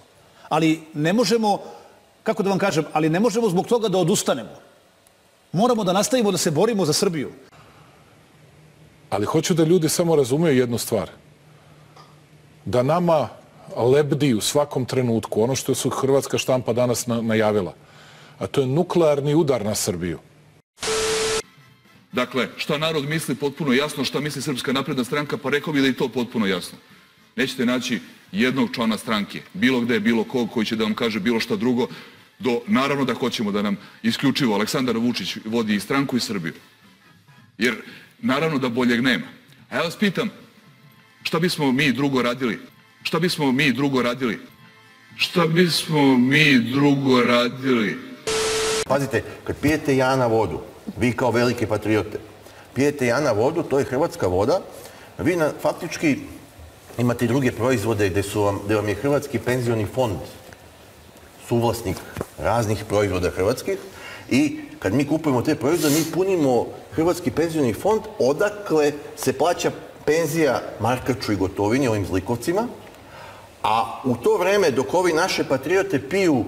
Ali ne možemo, kako da vam kažem, ali ne možemo zbog toga da odustanemo. Moramo da nastavimo da se borimo za Srbiju. Ali hoću da ljudi samo razumeju jednu stvar. Da nama lebdi u svakom trenutku ono što su hrvatska štampa danas na, najavila, a to je nuklearni udar na Srbiju. Dakle, šta narod misli potpuno jasno, šta misli Srpska napredna stranka, pa rekao bi da je to potpuno jasno. Nećete naći jednog člana stranke, bilo gde, bilo kog, koji će da vam kaže bilo šta drugo, do, naravno da hoćemo da nam isključivo Aleksandar Vučić vodi i stranku i Srbiju. Jer, naravno da boljeg nema. A ja vas pitam, šta bismo mi drugo radili? Šta bismo mi drugo radili? Šta bismo mi drugo radili? Pazite, kad pijete Jana vodu, vi kao velike patriote, pijete Jana vodu, to je hrvatska voda, vi na, faktički imate druge proizvode gde, su vam, gde vam je Hrvatski penzioni fond suvlasnik raznih proizvoda hrvatskih i kad mi kupujemo te proizvode, mi punimo Hrvatski penzioni fond odakle se plaća penzija Markaču i Gotovini, ovim zlikovcima, a u to vreme dok ovi naše patriote piju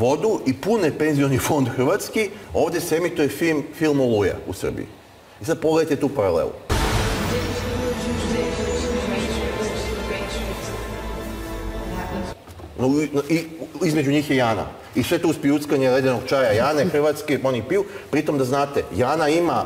vodu i pune penzioni fond Hrvatski, ovde se emituje film, film Oluja u Srbiji. I sad pogledajte tu paralelu. I između njih je Jana. I sve to uz pijuckanje ledenog čaja Jane, Hrvatske, oni piju. Pritom da znate, Jana ima,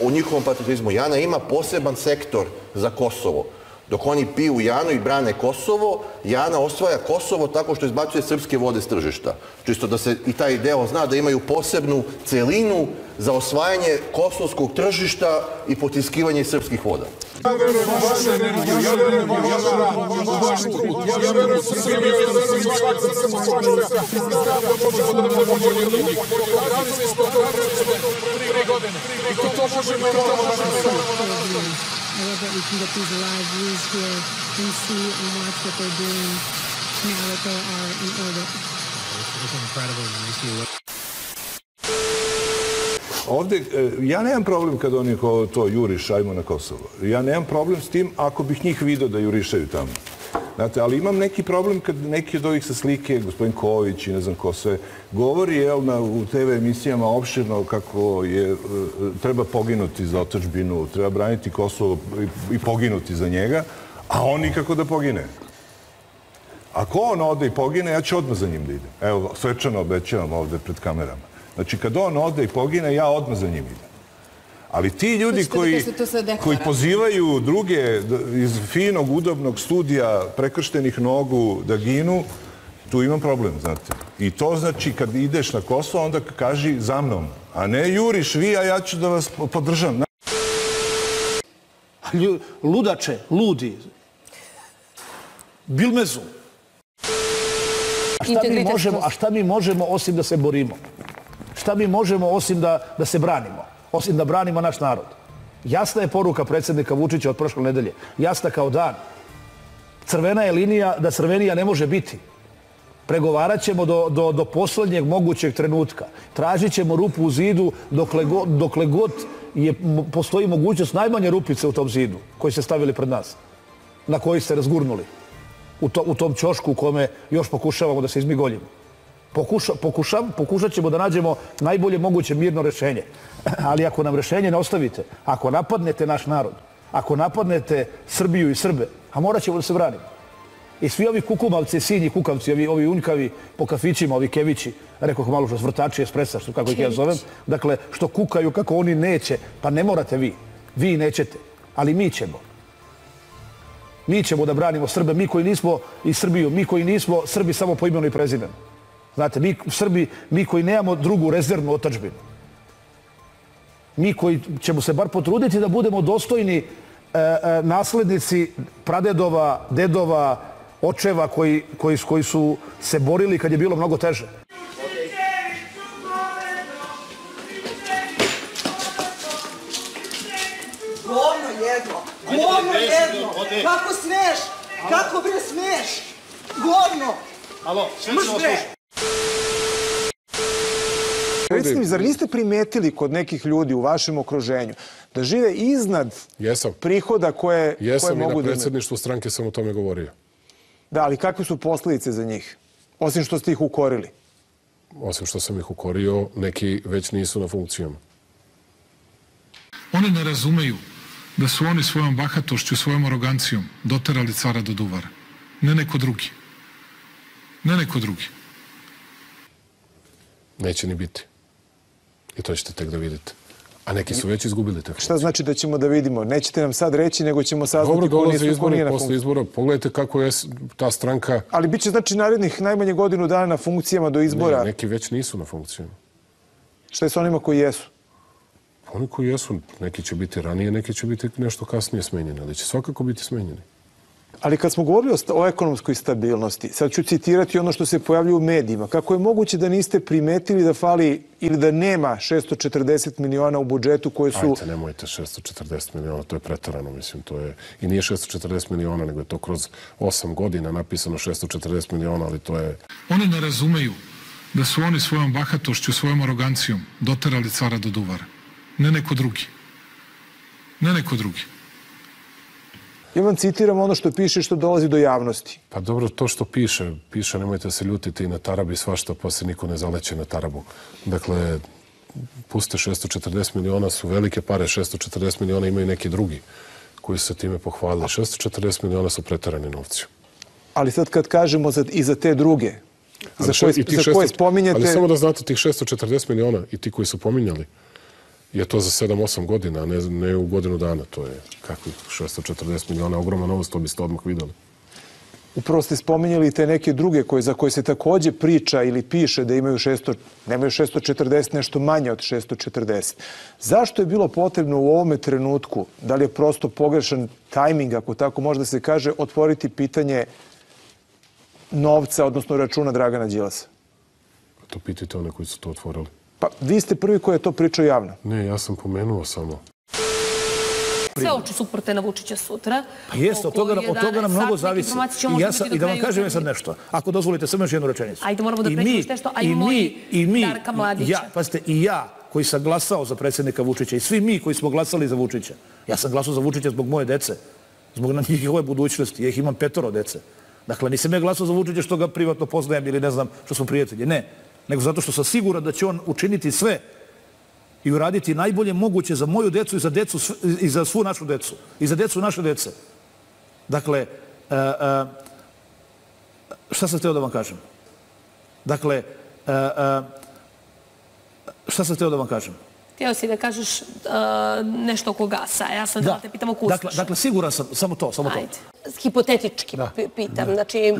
u njihovom patriotizmu, Jana ima poseban sektor za Kosovo. Dok oni piju Janu i brane Kosovo, Jana osvaja Kosovo tako što izbacuje srpske vode s tržišta. Čisto da se i taj deo zna da imaju posebnu celinu za osvajanje kosovskog tržišta i potiskivanje srpskih voda. Ja verujem u vašu energiju, ja verujem u vaš rad, u vaš trud, ja verujem u Srbiju, ja verujem u svak da se možemo da možemo da budemo bolji ljudi. Pokazali ste, pokazali ste, godine. To, to možemo i moramo da nastavimo. I love that we can get these live views here and see and watch what they're doing now that they are in orbit. It's incredible when you see what Ovde, e, ja nemam problem kad oni ko to juriš, ajmo na Kosovo. Ja nemam problem s tim ako bih njih vidio da jurišaju tamo. Znate, ali imam neki problem kad neki od ovih sa slike, gospodin Ković i ne znam ko sve, govori jel, na, u TV emisijama opširno kako je, e, treba poginuti za otačbinu, treba braniti Kosovo i, i poginuti za njega, a on nikako da pogine. Ako on ode i pogine, ja ću odmah za njim da idem. Evo, svečano obećavam ovde pred kamerama. Znači, kad on ode i pogine, ja odmah za njim idem. Ali ti ljudi Hoćete da koji, koji pozivaju druge iz finog, udobnog studija prekrštenih nogu da ginu, tu imam problem, znate. I to znači kad ideš na Kosovo, onda kaži za mnom. A ne juriš vi, a ja ću da vas po- podržam. Ludače, ludi, bilmezu. A šta, mi možemo, a šta mi možemo osim da se borimo? Šta mi možemo osim da, da se branimo? Osim da branimo naš narod? Jasna je poruka predsjednika Vučića od prošle nedelje. Jasna kao dan. Crvena je linija da crvenija ne može biti. Pregovarat ćemo do, do, do poslednjeg mogućeg trenutka. Tražit ćemo rupu u zidu dokle god, dokle god je, postoji mogućnost najmanje rupice u tom zidu koji ste stavili pred nas, na koji ste razgurnuli u, to, u tom ćošku u kome još pokušavamo da se izmigoljimo. Pokuša, pokušam, pokušat ćemo da nađemo najbolje moguće mirno rešenje. Ali ako nam rešenje ne ostavite, ako napadnete naš narod, ako napadnete Srbiju i Srbe, a morat ćemo da se branimo. I svi ovi kukumavci, sinji kukavci, ovi, ovi unjkavi po kafićima, ovi kevići, rekoh malo što vrtači espresa, što kako ih ja zovem, dakle, što kukaju kako oni neće, pa ne morate vi, vi nećete, ali mi ćemo. Mi ćemo da branimo Srbe, mi koji nismo i Srbiju, mi koji nismo Srbi samo po imenu i prezimenu. Znate, mi Srbi, mi koji nemamo drugu rezervnu otačbinu. Mi koji ćemo se bar potruditi da budemo dostojni e, e, naslednici pradedova, dedova, očeva koji, koji, koji su se borili kad je bilo mnogo teže. Govno jedno! Govno jedno! Kako smeš? Kako bre smeš? Govno! Alo, Mrš bre! Recite mi, zar niste primetili kod nekih ljudi u vašem okruženju da žive iznad Jesam. prihoda koje, koje Jesam i na mogu da imaju? predsjedništvu stranke sam o tome govorio. Da, ali kakve su posljedice za njih? Osim što ste ih ukorili. Osim što sam ih ukorio, neki već nisu na funkcijama. Oni ne razumeju da su oni svojom bahatošću, svojom arogancijom doterali cara do duvara. Ne neko drugi. Ne neko drugi. Neće ni biti. I to ćete tek da vidite. A neki su već izgubili te Šta znači da ćemo da vidimo? Nećete nam sad reći, nego ćemo saznati Dobro, ko nisu, ko nije na posle funkciji. izbora. Pogledajte kako je ta stranka... Ali bit će znači narednih najmanje godinu dana na funkcijama do izbora. Ne, neki već nisu na funkcijama. Šta je sa onima koji jesu? Oni koji jesu, neki će biti ranije, neki će biti nešto kasnije smenjeni, ali će svakako biti smenjeni. Ali kad smo govorili o, o ekonomskoj stabilnosti, sad ću citirati ono što se pojavljuje u medijima. Kako je moguće da niste primetili da fali ili da nema 640 miliona u budžetu koje su... Ajte, nemojte 640 miliona, to je pretarano, mislim, to je... I nije 640 miliona, nego je to kroz 8 godina napisano 640 miliona, ali to je... Oni ne razumeju da su oni svojom bahatošću, svojom arogancijom doterali cara do duvara. Ne neko drugi. Ne neko drugi. Ja vam citiram ono što piše što dolazi do javnosti. Pa dobro, to što piše, piše, nemojte se ljutiti i na tarabi svašta, pa se niko ne zaleće na tarabu. Dakle, puste 640 miliona su velike pare, 640 miliona imaju neki drugi koji su se time pohvalili. 640 miliona su pretarani novci. Ali sad kad kažemo za, i za te druge, za Ali koje, še- i za koje 600 spominjete... Ali samo da znate, tih 640 miliona i ti koji su pominjali, je to za 7-8 godina, a ne, ne u godinu dana. To je kakvih 640 miliona, ogromna novost, to biste odmah videli. Upravo ste spominjali te neke druge koje, za koje se takođe priča ili piše da imaju 600, nemaju 640, nešto manje od 640. Zašto je bilo potrebno u ovome trenutku, da li je prosto pogrešan tajming, ako tako može da se kaže, otvoriti pitanje novca, odnosno računa Dragana Đilasa? To pitajte one koji su to otvorili. Pa vi ste prvi koji je to pričao javno. Ne, ja sam pomenuo samo. Sve oči su uprte na Vučića sutra. Pa jeste, od toga, od toga nam mnogo zavisi. I, ja sam, I da vam kažem sad nešto, ako dozvolite samo još jednu rečenicu. Ajde, moramo da mi- s nešto, a i i moji mi, i mi, Darka Mladića. ja, pazite, i ja koji sam glasao za predsjednika Vučića i svi mi koji smo glasali za Vučića. Ja sam glasao za Vučića zbog moje dece, zbog na njihove budućnosti. Ja ih imam petoro dece. Dakle, nisam ja glasao za Vučića što ga privatno poznajem ili ne znam što smo prijatelji. Ne, nego zato što sam siguran da će on učiniti sve i uraditi najbolje moguće za moju decu i za, decu, i za svu našu decu. I za decu naše dece. Dakle, e, e, šta sam htio da vam kažem? Dakle, e, šta sam htio da vam kažem? Htio si da kažeš uh, nešto oko gasa. Ja sam da, te pitam oko Dakle, dakle, siguran sam, samo to, samo to. Ajde. Hipotetički pi- pitam. Znači,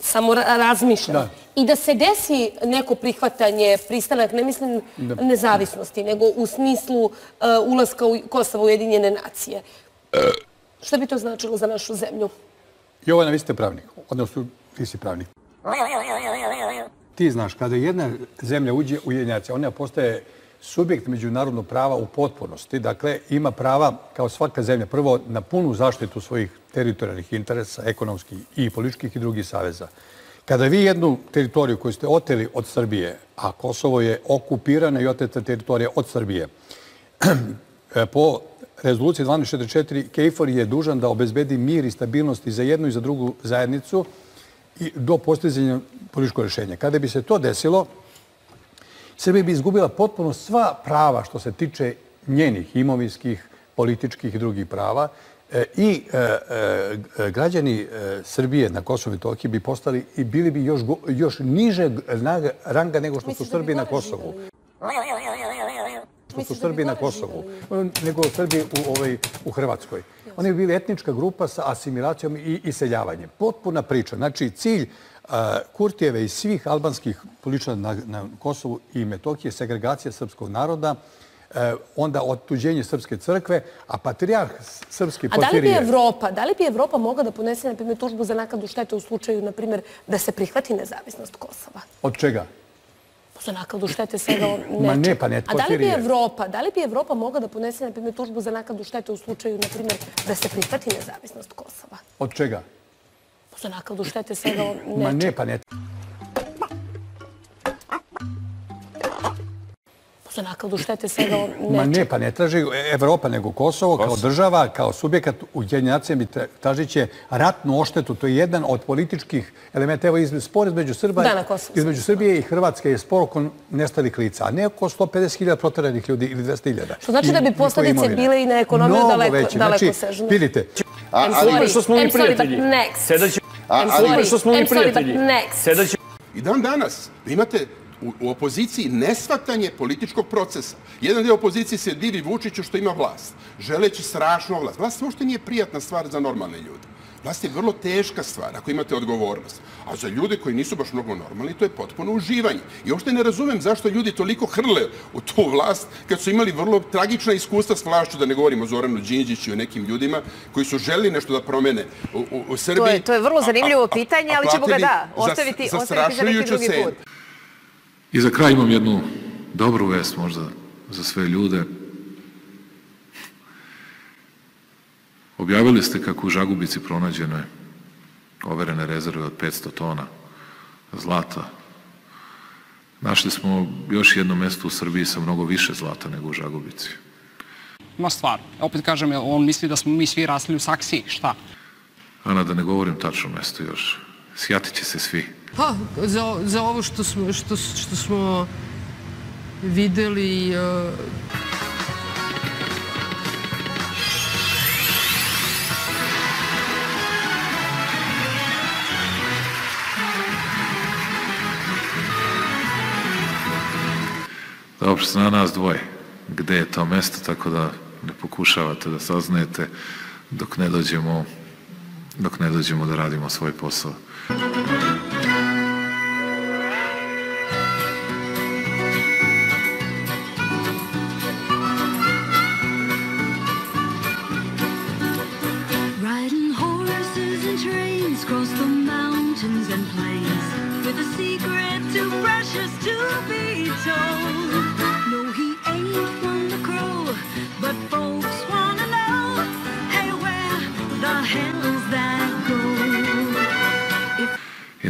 samo ra- razmišljam. Da. I da se desi neko prihvatanje, pristanak, ne mislim Da. nezavisnosti, nego u smislu uh, ulaska u Kosovo u Ujedinjene nacije. Šta bi to značilo za našu zemlju? Jovana, vi ste pravnik, odnosno ti si pravnik. Ti znaš, kada jedna zemlja uđe u jedinjace, ona postaje subjekt međunarodnog prava u potpunosti. Dakle, ima prava, kao svaka zemlja, prvo na punu zaštitu svojih teritorijalnih interesa, ekonomskih i političkih i drugih saveza. Kada vi jednu teritoriju koju ste oteli od Srbije, a Kosovo je okupirana i oteta teritorija od Srbije, po rezoluciji 1244 KFOR je dužan da obezbedi mir i stabilnost i za jednu i za drugu zajednicu i do postizanja političkog rješenja. Kada bi se to desilo, Srbija bi izgubila potpuno sva prava što se tiče njenih imovinskih, političkih i drugih prava i e, e, građani e, Srbije na Kosovo i Metohiji bi postali i bili bi još, još niže ranga nego što su Srbi na Kosovu što su Srbi na Kosovu, nego Srbi u, ovaj, u Hrvatskoj. Oni bi bili etnička grupa sa asimilacijom i iseljavanjem. Potpuna priča. Znači, cilj Kurtijeve i svih albanskih političara na, na Kosovu i Metohiji je segregacija srpskog naroda, e, onda otuđenje srpske crkve, a patrijarh srpski A da li bi Porfirije... Evropa, da li bi Evropa mogla da ponese, na primjer, tužbu za naknadu štete u slučaju, na primjer, da se prihvati nezavisnost Kosova? Od čega? Za naknadu štete svega nečega. Ma ne, pa ne, A da li bi Porfirije. Evropa, da li bi Evropa mogla da ponese, na primjer, tužbu za naknadu štete u slučaju, na primjer, da se prihvati nezavisnost Kosova? Od čega? Za naknadu štete svega Ma nečega. ne, pa ne. Za naknadu štete svega Ma nečega. ne, pa ne traži Evropa, nego Kosovo kao država, kao subjekat u bi tra- tražit će ratnu oštetu. To je jedan od političkih elementa. Evo, izme, spor između Srba, Da, između Srbije i Hrvatske je spor oko nestalih lica, a ne oko 150.000 proteranih ljudi ili 200.000. Što znači I da bi imovine. bile i na ekonomiju daleko, veće. daleko Znači, sežne. vidite, I'm sorry, I'm sorry, but next. I'm sorry, I'm sorry, but next. I dan danas imate u, u opoziciji nesvatanje političkog procesa. Jedan deo opozicije se divi Vučiću što ima vlast, želeći strašno vlast. Vlast uopšte nije prijatna stvar za normalne ljude. Vlast je vrlo teška stvar ako imate odgovornost. A za ljude koji nisu baš mnogo normalni, to je potpuno uživanje. I uopšte ne razumem zašto ljudi toliko hrle u tu vlast kad su imali vrlo tragična iskustva s vlašću, da ne govorimo o Zoranu Đinđiću i o nekim ljudima koji su želi nešto da promene u, u, u Srbiji. To je, to je vrlo zanimljivo a- a- pitanje, ali ćemo ga da ostaviti, za ostaviti za neki drugi put. I za kraj imam jednu dobru vest možda za sve ljude. Objavili ste kako u Žagubici pronađene overene rezerve od 500 tona zlata. Našli smo još jedno mesto u Srbiji sa mnogo više zlata nego u Žagubici. Ma stvar, opet kažem, on misli da smo mi svi rasli u saksiji, šta? Ana, da ne govorim tačno mesto još. Sjatit će se svi. Pa, za, za ovo što smo, što, što smo videli... Uh, Dobro, zna nas dvoje gde je to mesto, tako da ne pokušavate da saznajete dok ne dođemo dok ne dođemo da radimo svoj posao. Thank you.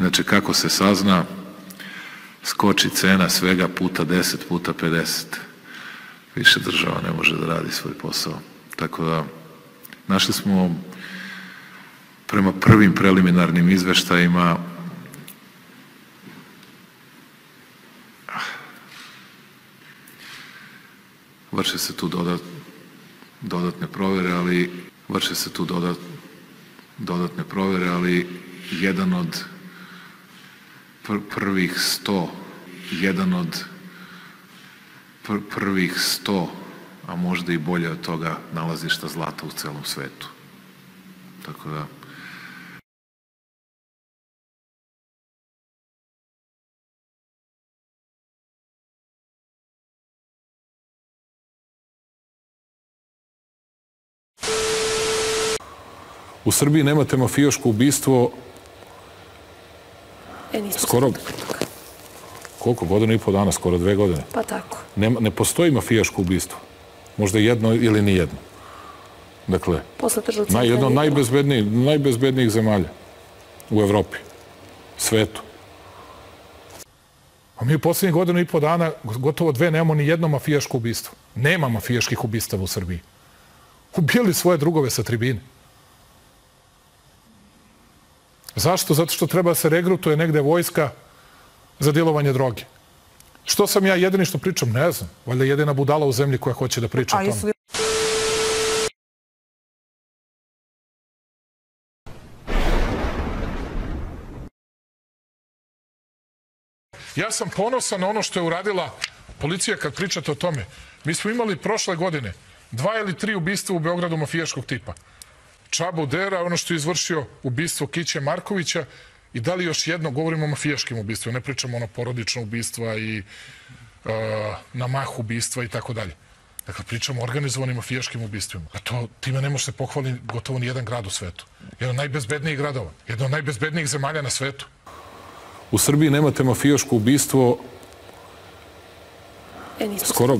Inače, kako se sazna, skoči cena svega puta 10, puta 50. Više država ne može da radi svoj posao. Tako da, našli smo prema prvim preliminarnim izveštajima vrše se tu dodat, dodatne provere, ali vrše se tu dodat, dodatne provere, ali jedan od pr prvih sto, jedan od pr prvih sto, a možda i bolje od toga, nalazišta zlata u celom svetu. Tako da, U Srbiji nemate mafijaško ubistvo E, skoro... Koliko? Godinu i po dana, skoro dve godine. Pa tako. Ne, ne postoji mafijaško ubistvo. Možda jedno ili ni jedno. Dakle, naj, jedno od najbezbednijih, najbezbednijih zemalja u Evropi, svetu. A mi u posljednjih godinu i po dana, gotovo dve, nemamo ni jedno mafijaško ubistvo. Nema mafijaških ubistava u Srbiji. Ubili svoje drugove sa tribine. Zašto? Zato što treba da se regrutuje negde vojska za djelovanje droge. Što sam ja jedini što pričam? Ne znam. Valjda jedina budala u zemlji koja hoće da priča o tome. Ja sam ponosan na ono što je uradila policija kad pričate o tome. Mi smo imali prošle godine dva ili tri ubistva u Beogradu mafijaškog tipa. Čabu Dera, ono što je izvršio ubistvo Kiće Markovića i da li još jedno, govorimo o mafijaškim ubistvima, ne pričamo ono porodično ubistva i uh, na mah ubistva i tako dalje. Dakle, pričamo o organizovanim mafijaškim ubistvima. A to, time ne može se pohvali gotovo ni jedan grad u svetu. Jedan od najbezbednijih gradova. Jedna od najbezbednijih zemalja na svetu. U Srbiji nemate mafijaško ubistvo E, nismo skoro...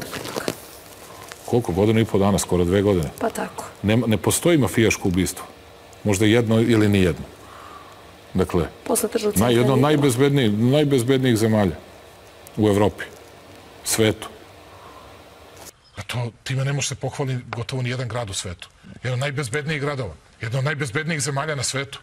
Koliko? Godinu i po dana, skoro dve godine. Pa tako. Ne, ne postoji mafijaško ubistvo. Možda jedno ili ni jedno. Dakle, Posle naj, jedno od najbezbednijih, najbezbednijih zemalja u Evropi, svetu. A to, time ne može se pohvali gotovo ni jedan grad u svetu. Jedan od najbezbednijih gradova. Jedna od najbezbednijih zemalja na svetu.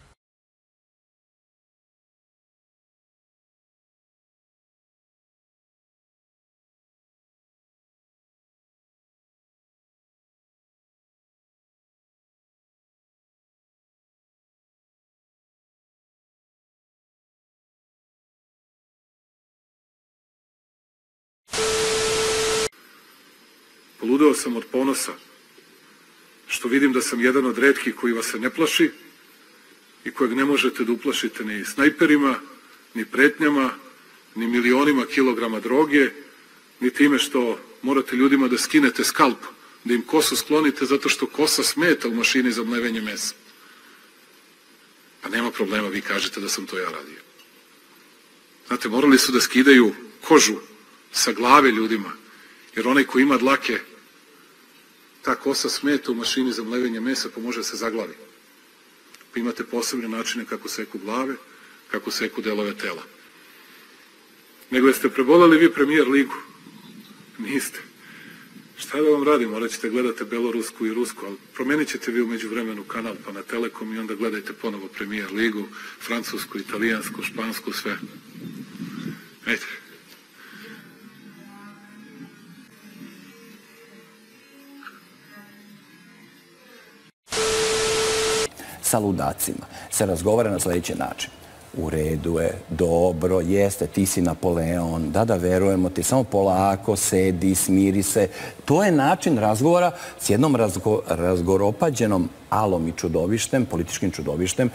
Poludeo sam od ponosa, što vidim da sam jedan od redkih koji vas se ne plaši i kojeg ne možete da uplašite ni snajperima, ni pretnjama, ni milionima kilograma droge, ni time što morate ljudima da skinete skalp, da im kosu sklonite zato što kosa smeta u mašini za mlevenje mesa. Pa nema problema, vi kažete da sam to ja radio. Znate, morali su da skidaju kožu sa glave ljudima, jer onaj ko ima dlake, ta kosa smeta u mašini za mlevenje mesa, pa može da se zaglavi. Pa imate posebne načine kako seku glave, kako seku delove tela. Nego jeste preboleli vi premijer ligu? Niste. Šta da vam radim? Morat ćete gledate belorusku i rusku, ali promenit ćete vi umeđu vremenu kanal pa na Telekom i onda gledajte ponovo premijer ligu, francusku, italijansku, špansku, sve. Ajde. Sa ludacima se razgovara na sljedeći način. U redu je, dobro, jeste, ti si Napoleon, da, da, verujemo ti, samo polako, sedi, smiri se. To je način razgovora s jednom razgo, razgoropađenom alom i čudovištem, političkim čudovištem,